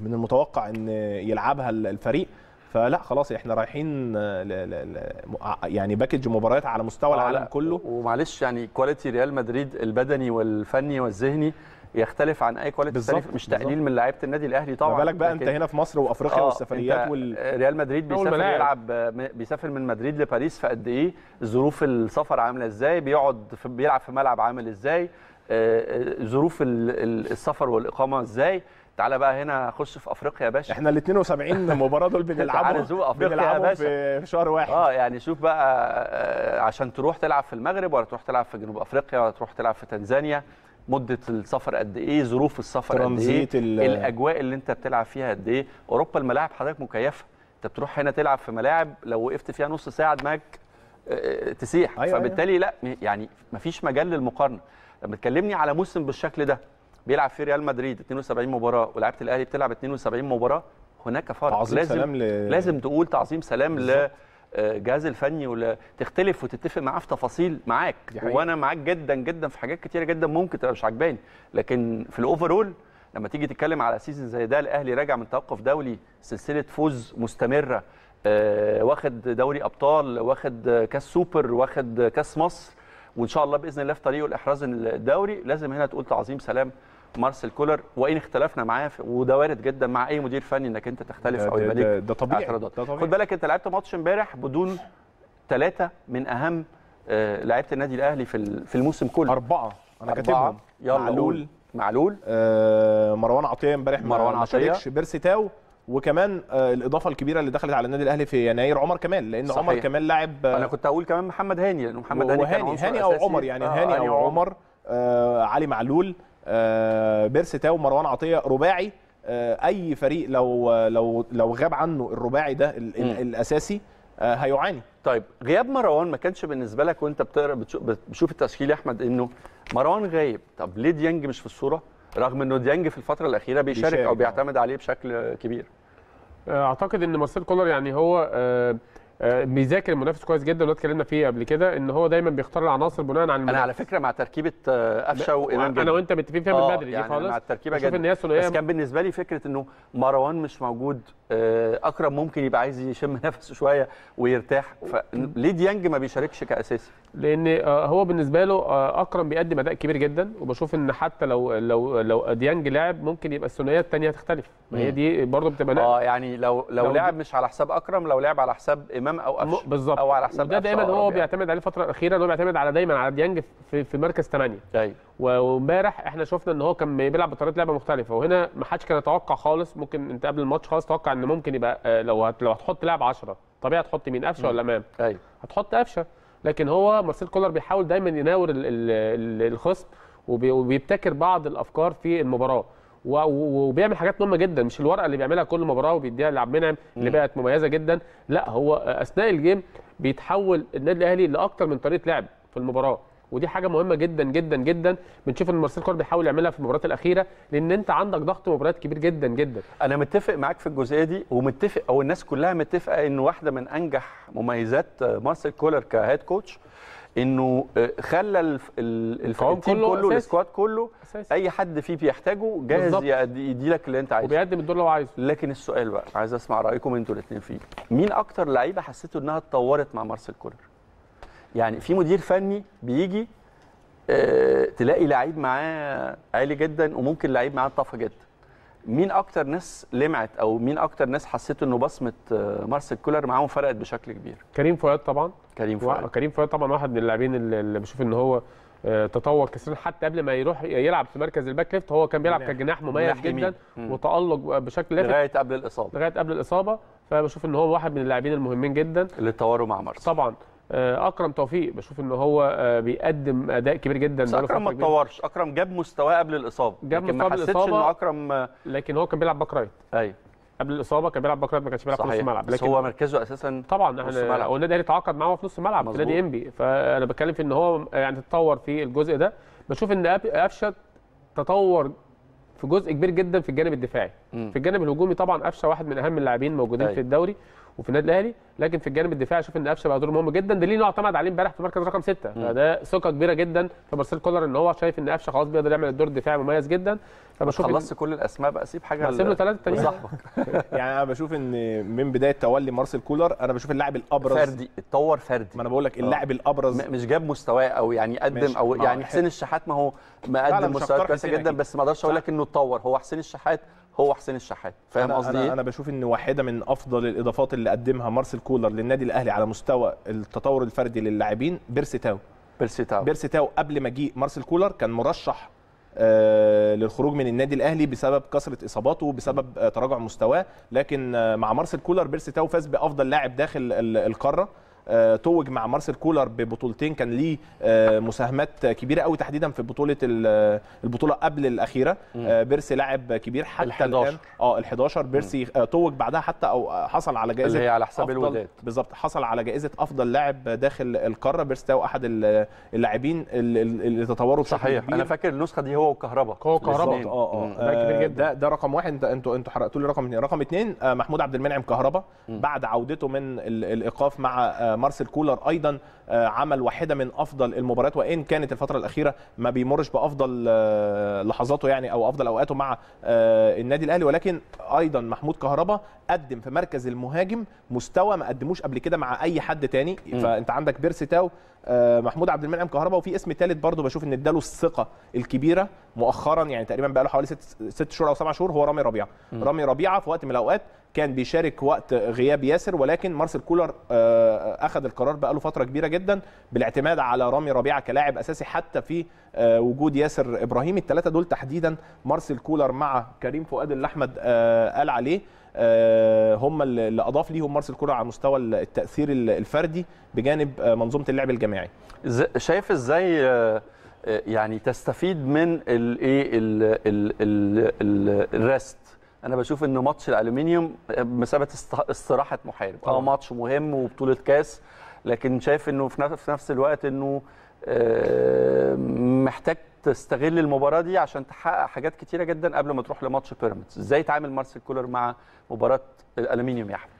من المتوقع إن يلعبها الفريق فلا خلاص إحنا رايحين آه، ل... ل... ل... يعني package مباريات على مستوى آه، العالم. كله ومعلش يعني quality ريال مدريد البدني والفني والذهني يختلف عن أي quality بالظبط، مش. تقليل من لعيبة النادي الأهلي طبعا ما بالك بقى أنت هنا في مصر وأفريقيا آه، والسفريات وال... ريال مدريد بيسافر. يلعب بيسافر من مدريد لباريس في قد إيه ظروف السفر عاملة إزاي بيقعد في بيلعب في ملعب عامل إزاي آه، آه، ظروف ال- ال- السفر والإقامة إزاي تعالى بقى هنا خش في افريقيا يا باشا. إحنا ال 72 مباراة دول تعالى بنلعبهم بنلعبهم باشا. في شهر واحد. آه يعني شوف بقى آه، عشان تروح تلعب في المغرب ولا تروح تلعب في جنوب افريقيا ولا تروح تلعب في تنزانيا مدة السفر قد إيه ظروف السفر قد إيه الأجواء اللي أنت بتلعب فيها قد إيه. أوروبا الملاعب حضرتك مكيفة. أنت بتروح هنا تلعب في ملاعب لو وقفت فيها نص ساعة دماغك آه، تسيح. أيوة، فبالتالي لا يعني مفيش مجال للمقارنة. لما تكلمني على موسم بالشكل ده. بيلعب فيه ريال مدريد 72 مباراة ولعيبة الأهلي بتلعب 72 مباراة هناك فرق. تعظيم لازم سلام ل- لازم تقول تعظيم سلام. للجهاز الفني ولا تختلف وتتفق معاه في تفاصيل معاك. وأنا معاك جدا جدا في حاجات كتيرة جدا ممكن تبقى مش عجباني لكن في ال overall لما تيجي تتكلم على season زي ده الأهلي راجع من توقف دولي سلسلة فوز مستمرة. آه، واخد دوري أبطال واخد كأس سوبر واخد كأس مصر. وإن شاء الله بإذن الله في طريقه لاحراز الدوري لازم هنا تقول تعظيم سلام مارسيل كولر وإن اختلفنا معاه وده وارد جدا مع أي مدير فني إنك أنت تختلف أو يبقى ليك ده- طبيعي اعتراضات ده طبيعي خد بالك أنت لعبت ماتش امبارح بدون ثلاثة من أهم آه، لعيبة النادي الأهلي في في الموسم كله أنا أربعة. كاتبهم معلول. معلول آه مروان عطية امبارح مروان ما. شاركش بيرسي تاو وكمان آه الإضافة الكبيرة اللي دخلت على النادي الأهلي في يناير عمر كمال لأن صحيح. عمر كمال لاعب أنا كنت أقول كمان محمد هاني لأنه محمد هاني كان وهاني هاني أساسي. عمر يعني آه، هاني أو عمر آه علي معلول آه بيرسي تاو مروان عطية رباعي. آه أي فريق لو لو لو غاب عنه الرباعي ده ال- ال- مم. الأساسي آه هيعاني. طيب غياب مروان ما كانش بالنسبة لك وأنت بتقرأ بتشوف, بتشوف التشكيل يا أحمد إنه مروان غايب. طب ليه ديانج مش في الصورة؟ رغم إنه ديانج في الفترة الأخيرة بيشارك, بيشارك، أو آه. بيعتمد عليه بشكل كبير. أعتقد إن مارسيل كولر يعني هو آه، آه، بيذاكر المنافس كويس جدا وده اتكلمنا فيه قبل كده إن هو دايما بيختار العناصر بناء على أنا المنافس. على فكرة مع تركيبة آه، قفشة وإمام أنا وأنت متفقين فيها آه، من بدري دي يعني خالص مع التركيبة جدا. بس كان بالنسبة لي فكرة إنه مروان مش موجود آه، أكرم ممكن يبقى عايز يشم نفسه شوية ويرتاح. فليه ديانج ما بيشاركش كأساسي. لأن آه، هو بالنسبة له آه، أكرم بيقدم أداء كبير جدا وبشوف إن حتى لو لو لو ديانج لعب ممكن يبقى الثنائية الثانية تختلف ما هي. دي برضه بتبقى. آه يعني لو لو, لو لعب مش على حساب أكرم لو لعب على حساب إمام إمام أو قفشه بالظبط. أو على حساب قفشة دايما هو. بيعتمد عليه الفترة الأخيرة إن هو بيعتمد على دايما على ديانج في, في مركز 8 أيوه وامبارح إحنا شفنا إن هو كان بيلعب بطريقة لعبة مختلفة وهنا ما حدش كان يتوقع خالص ممكن أنت قبل الماتش خالص تتوقع إن ممكن يبقى آه، لو لو هتحط لاعب 10 طبيعي هتحط مين قفشه ولا إمام؟ أيوه هتحط قفشه لكن هو مارسيل كولر بيحاول دايما يناور ال- ال- ال- الخصم وبي- وبيبتكر بعض الأفكار في المباراة. وبيعمل حاجات مهمة جدا. مش الورقة اللي بيعملها كل مباراه وبيديها لعبد المنعم اللي بقت مميزة جدا. لا هو أثناء الجيم بيتحول النادي الأهلي لأكتر من طريقة لعب في المباراة. ودي حاجة مهمة جدا جدا جدا. بنشوف إن مارسيل كولر بيحاول يعملها في المباريات الأخيرة لأن أنت عندك ضغط مباريات كبير جدا جدا. أنا متفق معاك في الجزئية دي ومتفق أو الناس كلها متفقة إن واحدة من أنجح مميزات مارسيل كولر كهيد كوتش إنه آه، خلى الف- ال- الف- القوام ال team كله كله أساسي. ال squad كله أساسي. أي حد فيه بيحتاجه جاهز. يدي لك اللي أنت عايزه. وبيقدم الدور اللي هو عايزه. لكن السؤال بقى عايز أسمع رأيكم أنتوا الاثنين فيه. مين أكتر لعيبة حسيتوا إنها اتطورت مع مارسيل كولر؟ يعني في مدير فني بيجي آه، تلاقي لعيب معاه عالي جدا وممكن لعيب معاه طفى جدا. مين أكتر ناس لمعت أو مين أكتر ناس حسيتوا إنه بصمة آه، مارسيل كولر معاهم فرقت بشكل كبير؟ كريم فؤاد طبعا. كريم فؤاد. كريم فؤاد طبعا واحد من اللاعبين اللي بشوف إن هو آه، تطور كثيرا حتى قبل ما يروح يلعب في مركز ال back left هو كان بيلعب جناح. كجناح مميز. جدا. وتألق بشكل لافت. لغاية قبل الإصابة. لغاية قبل الإصابة. فبشوف إن هو واحد من اللاعبين المهمين جدا. اللي اتطوروا مع مارسيل. طبعا. أكرم توفيق بشوف إن هو آه، بيقدم أداء كبير جدا بس أكرم ما. اتطورش أكرم جاب مستواه قبل الإصابة جاب لكن ما حسيتش. انه أكرم آه، لكن هو كان بيلعب back right أيوه قبل الإصابة كان بيلعب back right ما كانش بيلعب في نص الملعب بس لكن هو مركزه أساسا طبعا نص إحنا. هو النادي الأهلي تعاقد معاه في نص الملعب في. نادي إنبي فأنا بتكلم في إن هو يعني تطور في الجزء ده بشوف إن قفشه تطور في جزء كبير جدا في الجانب الدفاعي مم. في الجانب الهجومي طبعا قفشه واحد من أهم اللاعبين موجودين أيوة. في الدوري وفي النادي الاهلي لكن في الجانب الدفاعي أشوف إن قفشه بقى دوره مهم جدا. دليل انه اعتمد عليه امبارح في مركز رقم ستة. فده ثقة كبيرة جدا في مارسيل كولر إن هو شايف إن قفشه خلاص بيقدر يعمل الدور الدفاعي مميز جدا. فبشوف خلصت كل الأسماء بقى سيب حاجة هسيب له ثلاثة تانيين. لصاحبك يعني أنا بشوف إن من بداية تولي مارسيل كولر أنا بشوف اللاعب الأبرز. فردي اتطور فردي. ما أنا بقول لك اللاعب الأبرز. مش جاب مستواه أو يعني قدم. أو ما يعني حسين الشحات ما هو مش مستويات كويسة جدا. بس ما أقدرش أقول. لك إنه اتطور. هو حسين الشحات هو حسين الشحات. فاهم قصدي أنا, إيه؟ أنا بشوف إن واحدة من أفضل الإضافات اللي قدمها مارسيل كولر للنادي الأهلي على مستوى التطور الفردي للاعبين بيرسي تاو. بيرسي تاو. بيرسي تاو قبل ما جه مارسيل كولر كان مرشح آه، للخروج من النادي الأهلي بسبب كثرة إصاباته وبسبب آه، تراجع مستواه لكن آه، مع مارسيل كولر بيرسي تاو فاز بأفضل لاعب داخل ال- القارة. توج مع مارسيل كولر ببطولتين كان ليه آه، مساهمات كبيرة قوي تحديدا في بطولة ال- البطولة قبل الأخيرة. آه، بيرسي لاعب كبير حتى ال 11. الان آه ال 11 بيرسي آه، توج بعدها حتى أو آه، حصل على جائزة اللي هي على حساب أفضل- الوداد. بالظبط حصل على جائزة أفضل لاعب داخل القارة. بيرسي تاو أحد ال- اللاعبين اللي, اللي تطوروا بشكل صحيح. كبير. أنا فاكر النسخة دي هو وكهربا. هو كهربا. الاتنين. آه آه. ده كبير آه، جدا. ده ده رقم واحد. انت أنتوا أنتوا حرقتوا لي رقم اثنين رقم اثنين آه، محمود عبد المنعم كهربا. بعد عودته من ال- الإيقاف مع آه، مارسيل كولر أيضا آه، عمل واحدة من أفضل المباريات وإن كانت الفترة الأخيرة ما بيمرش بأفضل آه، لحظاته يعني أو أفضل أوقاته مع آه، النادي الأهلي. ولكن أيضا محمود كهربا قدم في مركز المهاجم مستوى ما قدموش قبل كده مع أي حد تاني. فأنت عندك بيرسي تاو آه، محمود عبد المنعم كهربا وفي اسم ثالث برضه بشوف إن اداله الثقة الكبيرة مؤخرا يعني تقريبا بقى له حوالي ست ست شهور أو سبع شهور هو رامي ربيعة. رامي ربيعة في وقت من الأوقات كان بيشارك وقت غياب ياسر ولكن مارسيل كولر آه، أخذ القرار بقى له فترة كبيرة جدا بالاعتماد على رامي ربيعة كلاعب أساسي حتى في آه، وجود ياسر إبراهيم. الثلاثه دول تحديدا مارسيل كولر مع كريم فؤاد اللي أحمد آه، قال عليه آه، هم اللي أضاف ليهم مارسيل كولر على مستوى التأثير الفردي بجانب آه، منظومة اللعب الجماعي. شايف إزاي آه، آه، يعني تستفيد من الايه ال rest؟ أنا بشوف إن ماتش الالومنيوم بمثابه است- استراحة محارب. آه. ماتش مهم وبطولة كاس لكن شايف إنه في نفس الوقت إنه آه، محتاج تستغل المباراة دي عشان تحقق حاجات كتيرة جدا قبل ما تروح لماتش بيراميدز. إزاي يتعامل مارسيل كولر مع مباراة الالومنيوم يا أحمد؟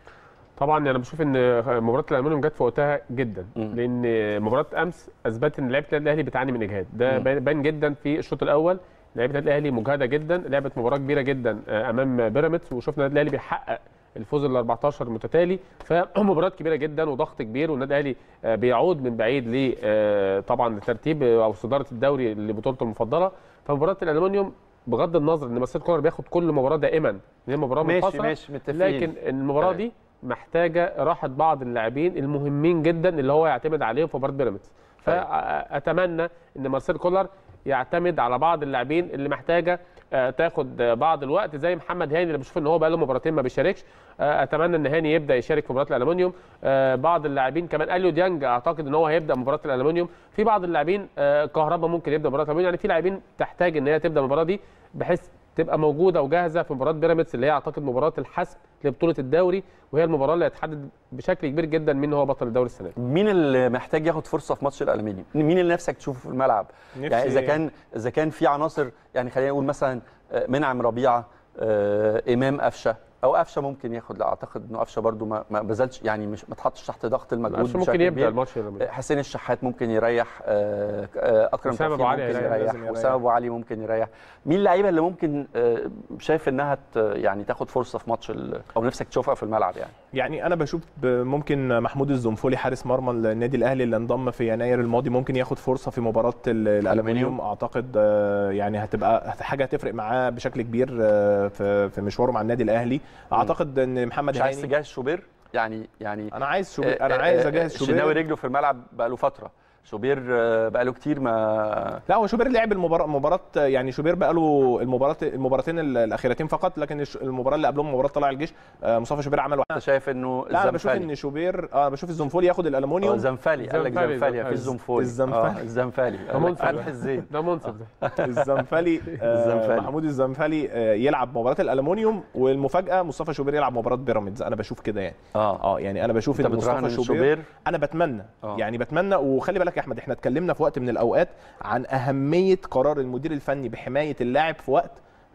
طبعا أنا بشوف إن مباراة الالمانيوم جت في وقتها جدا. لأن مباراة أمس أثبتت إن لعيبة النادي الأهلي بتعاني من إجهاد. ده بان جدا في الشوط الأول. لعيبة النادي الأهلي مجهده جدا لعبت مباراة كبيرة جدا آه، أمام بيراميدز وشفنا النادي الأهلي بيحقق الفوز ال 14 متتالي فمباراة كبيرة جدا وضغط كبير والنادي الأهلي آه، بيعود من بعيد ل آه، طبعا ترتيب أو صدارة الدوري لبطولته المفضلة. فمباراة الالومنيوم بغض النظر إن مارسيل كولر بياخد كل مباراة دائما هي مباراة ماشي منفصلة ماشي متفقين. لكن المباراة. دي محتاجة راحة بعض اللاعبين المهمين جدا اللي هو يعتمد عليهم في مباراة بيراميدز. فأتمنى إن مارسيل كولر يعتمد على بعض اللاعبين اللي محتاجة آه، تاخد بعض الوقت. زي محمد هاني اللي بشوف إن هو بقى له مباراتين ما بيشاركش. آه، أتمنى إن هاني يبدأ يشارك في مباراة الالومنيوم آه، بعض اللاعبين كمان أليو ديانج أعتقد إن هو هيبدأ مباراة الالومنيوم في بعض اللاعبين كهربا ممكن يبدأ مباراة الالومنيوم يعني في لاعبين تحتاج إن هي تبدأ المباراة دي بحيث تبقى موجودة وجاهزة في مباراة بيراميدز اللي هي أعتقد مباراة الحسم لبطولة الدوري وهي المباراة اللي هتحدد بشكل كبير جدا مين هو بطل الدوري السنة دي. مين اللي محتاج ياخد فرصة في ماتش الألماني؟ مين اللي نفسك تشوفه في الملعب؟ نفسي- يعني إذا كان إذا كان في عناصر يعني خلينا نقول مثلا آه، منعم ربيعة آه، إمام قفشة أو قفشة ممكن ياخد لا أعتقد إنه قفشة برده ما ما بذلش يعني مش ما اتحطش تحت ضغط المجهود ممكن يبدأ. الماتش. حسين الشحات ممكن يريح آه، آه، أكرم توفيق علي ممكن هيريح، يريح. وسام أبو علي ممكن يريح مين اللعيبة اللي ممكن آه، شايف إنها يعني تاخد فرصة في ماتش أو نفسك تشوفها في الملعب يعني يعني أنا بشوف ممكن محمود الزنفولي حارس مرمى النادي الأهلي اللي انضم في يناير الماضي ممكن ياخد فرصة في مباراة ال- الالومنيوم أعتقد آه، يعني هتبقى حاجة هتفرق معاه بشكل كبير آه، في في مشواره مع النادي الأهلي. أعتقد إن محمد مش عايز تجهز شوبير؟ يعني يعني أنا عايز شوبير آه، أنا عايز أجهز الشناوي شوبير رجله في الملعب بقاله فترة. شوبير آه، بقاله كتير ما لا هو شوبير لعب المباراه مباراة يعني شوبير بقى له المباراه المباراتين الأخيرتين فقط لكن المباراة اللي قبلهم مباراة طلائع الجيش آه، مصطفى شوبير عمل واحد. أنت شايف إنه لا أنا بشوف الزنفالي؟ إن شوبير آه بشوف الزنفولي ياخد آه، الالومنيوم زنفالي قال لك زنفالي، في. الزنفولي الزنفالي. آه، الزنفالي. ده منصب. الزين. ده منصب ده. الزنفلي آه، الزنفلي. محمود الزنفلي آه، يلعب مباراة الالومنيوم والمفاجأة مصطفى شوبير يلعب مباراة بيراميدز. أنا بشوف كده يعني. آه. آه يعني أنا بشوف إن مصطفى شوبير؟ أنا بتمنى. آه. يعني بتمنى وخلي بالك يا أحمد إحنا اتكلمنا في وقت من الأوقات عن أهمية قرار المدير الفني بحماية اللاعب في وقت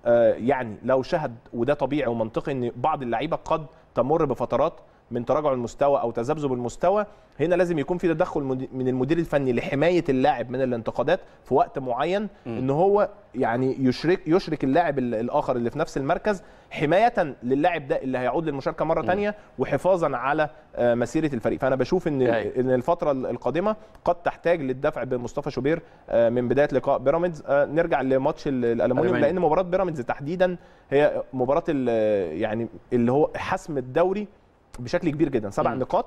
آه، يعني لو شهد وده طبيعي ومنطقي إن بعض اللعيبة قد تمر بفترات من تراجع المستوى أو تذبذب المستوى هنا لازم يكون في تدخل من المدير الفني لحماية اللاعب من الانتقادات في وقت معين إن هو يعني يشرك يشرك اللاعب ال- الآخر اللي في نفس المركز حماية للاعب ده اللي هيعود للمشاركة مرة ثانية وحفاظا على آه، مسيرة الفريق فأنا بشوف إن. إن الفترة القادمة قد تحتاج للدفع بمصطفى شوبير آه، من بداية لقاء بيراميدز آه، نرجع لماتش ال- الالومنيوم. لأن مباراة بيراميدز تحديدا هي مباراة يعني اللي هو حسم الدوري بشكل كبير جدا. سبع مم. نقاط.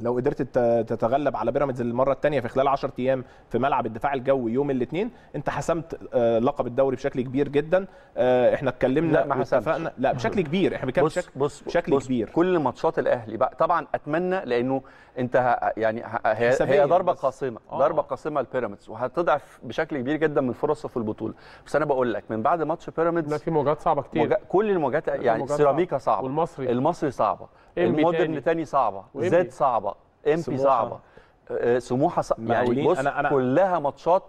لو قدرت تت- تتغلب على بيراميدز المرة الثانية في خلال 10 أيام في ملعب الدفاع الجوي يوم الاثنين انت حسمت آه، لقب الدوري بشكل كبير جدا. آه، إحنا اتكلمنا لا، ما لا بشكل كبير. إحنا بنتكلم بشكل بص بشكل بص كبير. كل ماتشات الأهلي بقى طبعا أتمنى لأنه انت ه- يعني ه- هي, هي ضربة. قاسمة آه. ضربة قاسمة لبيراميدز وهتضعف بشكل كبير جدا من فرصه في البطولة بس أنا بقول لك من بعد ماتش لا بيراميدز في مواجهات صعبة كتير مواجه- كل المواجهات يعني سيراميكا صعبة والمصري. المصري صعبة المودرن تاني. صعبة. زاد صعبة امبي سموحة. صعبة آه، سموحة صعبه يعني مقاولين. بص أنا- أنا- كلها ماتشات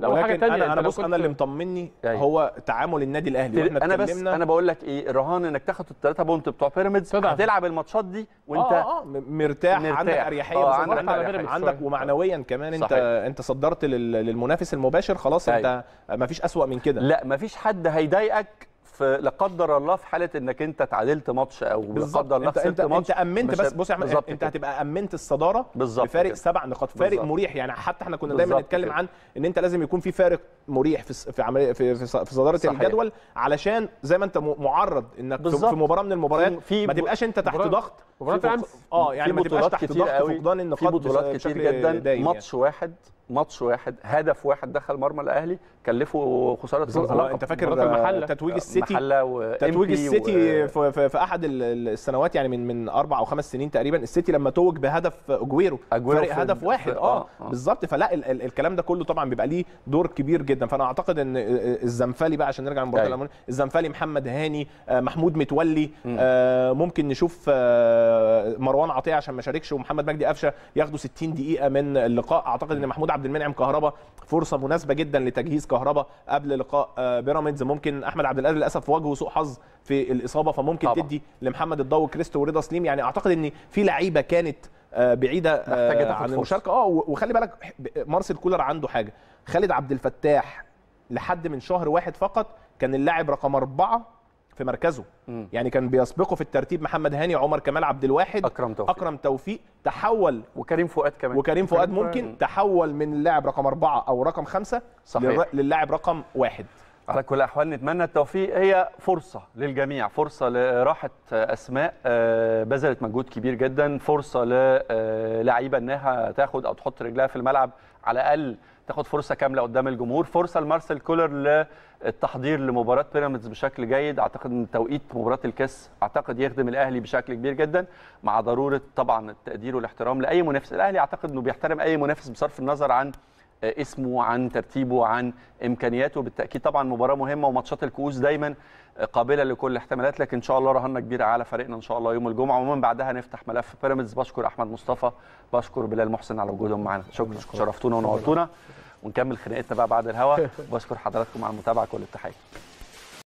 لا وحاجه ولكن ثانية أنا أنا بص أنا اللي مطمني أيوة. هو تعامل النادي الأهلي وإحنا أنا بس أنا بقول لك إيه الرهان إنك تاخد الثلاثه point بتوع بيراميدز. هتلعب الماتشات دي وأنت آه آه مرتاح, مرتاح. عندك أريحية آه،. عندك عندك, عندك, عندك. ومعنويا كمان أنت صحيح. أنت صدرت لل- للمنافس المباشر خلاص أنت ما فيش أسوأ من كده لا مفيش حد هيضايقك في لا قدر الله في حالة إنك أنت تعادلت ماتش أو لا قدر الله انت ماتش انت أمنت بس بص يا أحمد انت كده. هتبقى أمنت الصدارة بالظبط بفارق. سبع نقاط فارق بالظبط. مريح يعني حتى إحنا كنا دايما نتكلم كده. عن إن أنت لازم يكون في فارق مريح في في عمليه في في, في صدارة صحيح. الجدول علشان زي ما أنت معرض إنك في, بالظبط. في مباراة من المباريات ما تبقاش أنت تحت ضغط فق- أمس. آه يعني ما تبقاش تحت كتير ضغط قوي فقدان النقاط في بطولات كتير جدا دايم ماتش واحد ماتش واحد هدف واحد دخل مرمى الأهلي كلفه خسارة. انت فاكر. آه، تتويج السيتي تتويج السيتي و- في, في, أحد ال- ال- السنوات يعني من من أربع أو خمس سنين تقريبا السيتي لما توج بهدف أجويرو أجويرو فرق هدف واحد آه, آه، آه. بالظبط فلا ال ال الكلام ده كله طبعا بيبقى ليه دور كبير جدا فأنا أعتقد إن الزنفلي بقى عشان نرجع لمباراه. الألماني الزنفلي محمد هاني آه، محمود متولي آه، ممكن نشوف آه، مروان عطيه عشان ما شاركش ومحمد مجدي قفشه ياخدوا 60 دقيقة من اللقاء. أعتقد إن محمود عبد المنعم كهربا فرصة مناسبة جدا لتجهيز كهربا قبل لقاء آه، بيراميدز. ممكن أحمد عبد القادر للأسف واجهه سوء حظ في الإصابة فممكن طبعا. تدي لمحمد الضو كريستو ورضا سليم. يعني أعتقد إن في لعيبة كانت آه، بعيدة آه، عن. المشاركة. آه وخلي بالك مارسيل كولر عنده حاجة. خالد عبد الفتاح لحد من شهر واحد فقط كان اللاعب رقم أربعة في مركزه. مم. يعني كان بيسبقه في الترتيب محمد هاني عمر كمال عبد الواحد. أكرم توفيق. أكرم توفيق. تحول وكريم فؤاد كمان. وكريم فؤاد ممكن تحول من اللاعب رقم أربعة أو رقم خمسة صحيح. للاعب رقم واحد. على كل الاحوال نتمنى التوفيق. هي فرصة للجميع. فرصة لراحة أسماء آه، بذلت مجهود كبير جدا. فرصة للعيبه إنها تاخد أو تحط رجلها في الملعب على الأقل. تاخد فرصة كاملة قدام الجمهور. فرصة لمارسيل كولر للتحضير لمباراة بيراميدز بشكل جيد. أعتقد إن توقيت مباراة الكاس أعتقد يخدم الأهلي بشكل كبير جدا مع ضرورة طبعا التقدير والاحترام لأي منافس. الأهلي أعتقد إنه بيحترم أي منافس بصرف النظر عن اسمه عن ترتيبه عن إمكانياته. بالتأكيد طبعا مباراة مهمة وماتشات الكؤوس دايما قابلة لكل الاحتمالات لكن إن شاء الله رهنا كبيرة على فريقنا إن شاء الله يوم الجمعة. ومن بعدها نفتح ملف بيراميدز. بشكر أحمد مصطفى بشكر بلال محسن على وجودهم معنا. شكرا. شرفتونا ونورتونا ونكمل خناقتنا بقى بعد الهوا. وبشكر حضراتكم على المتابعة. كل التحية.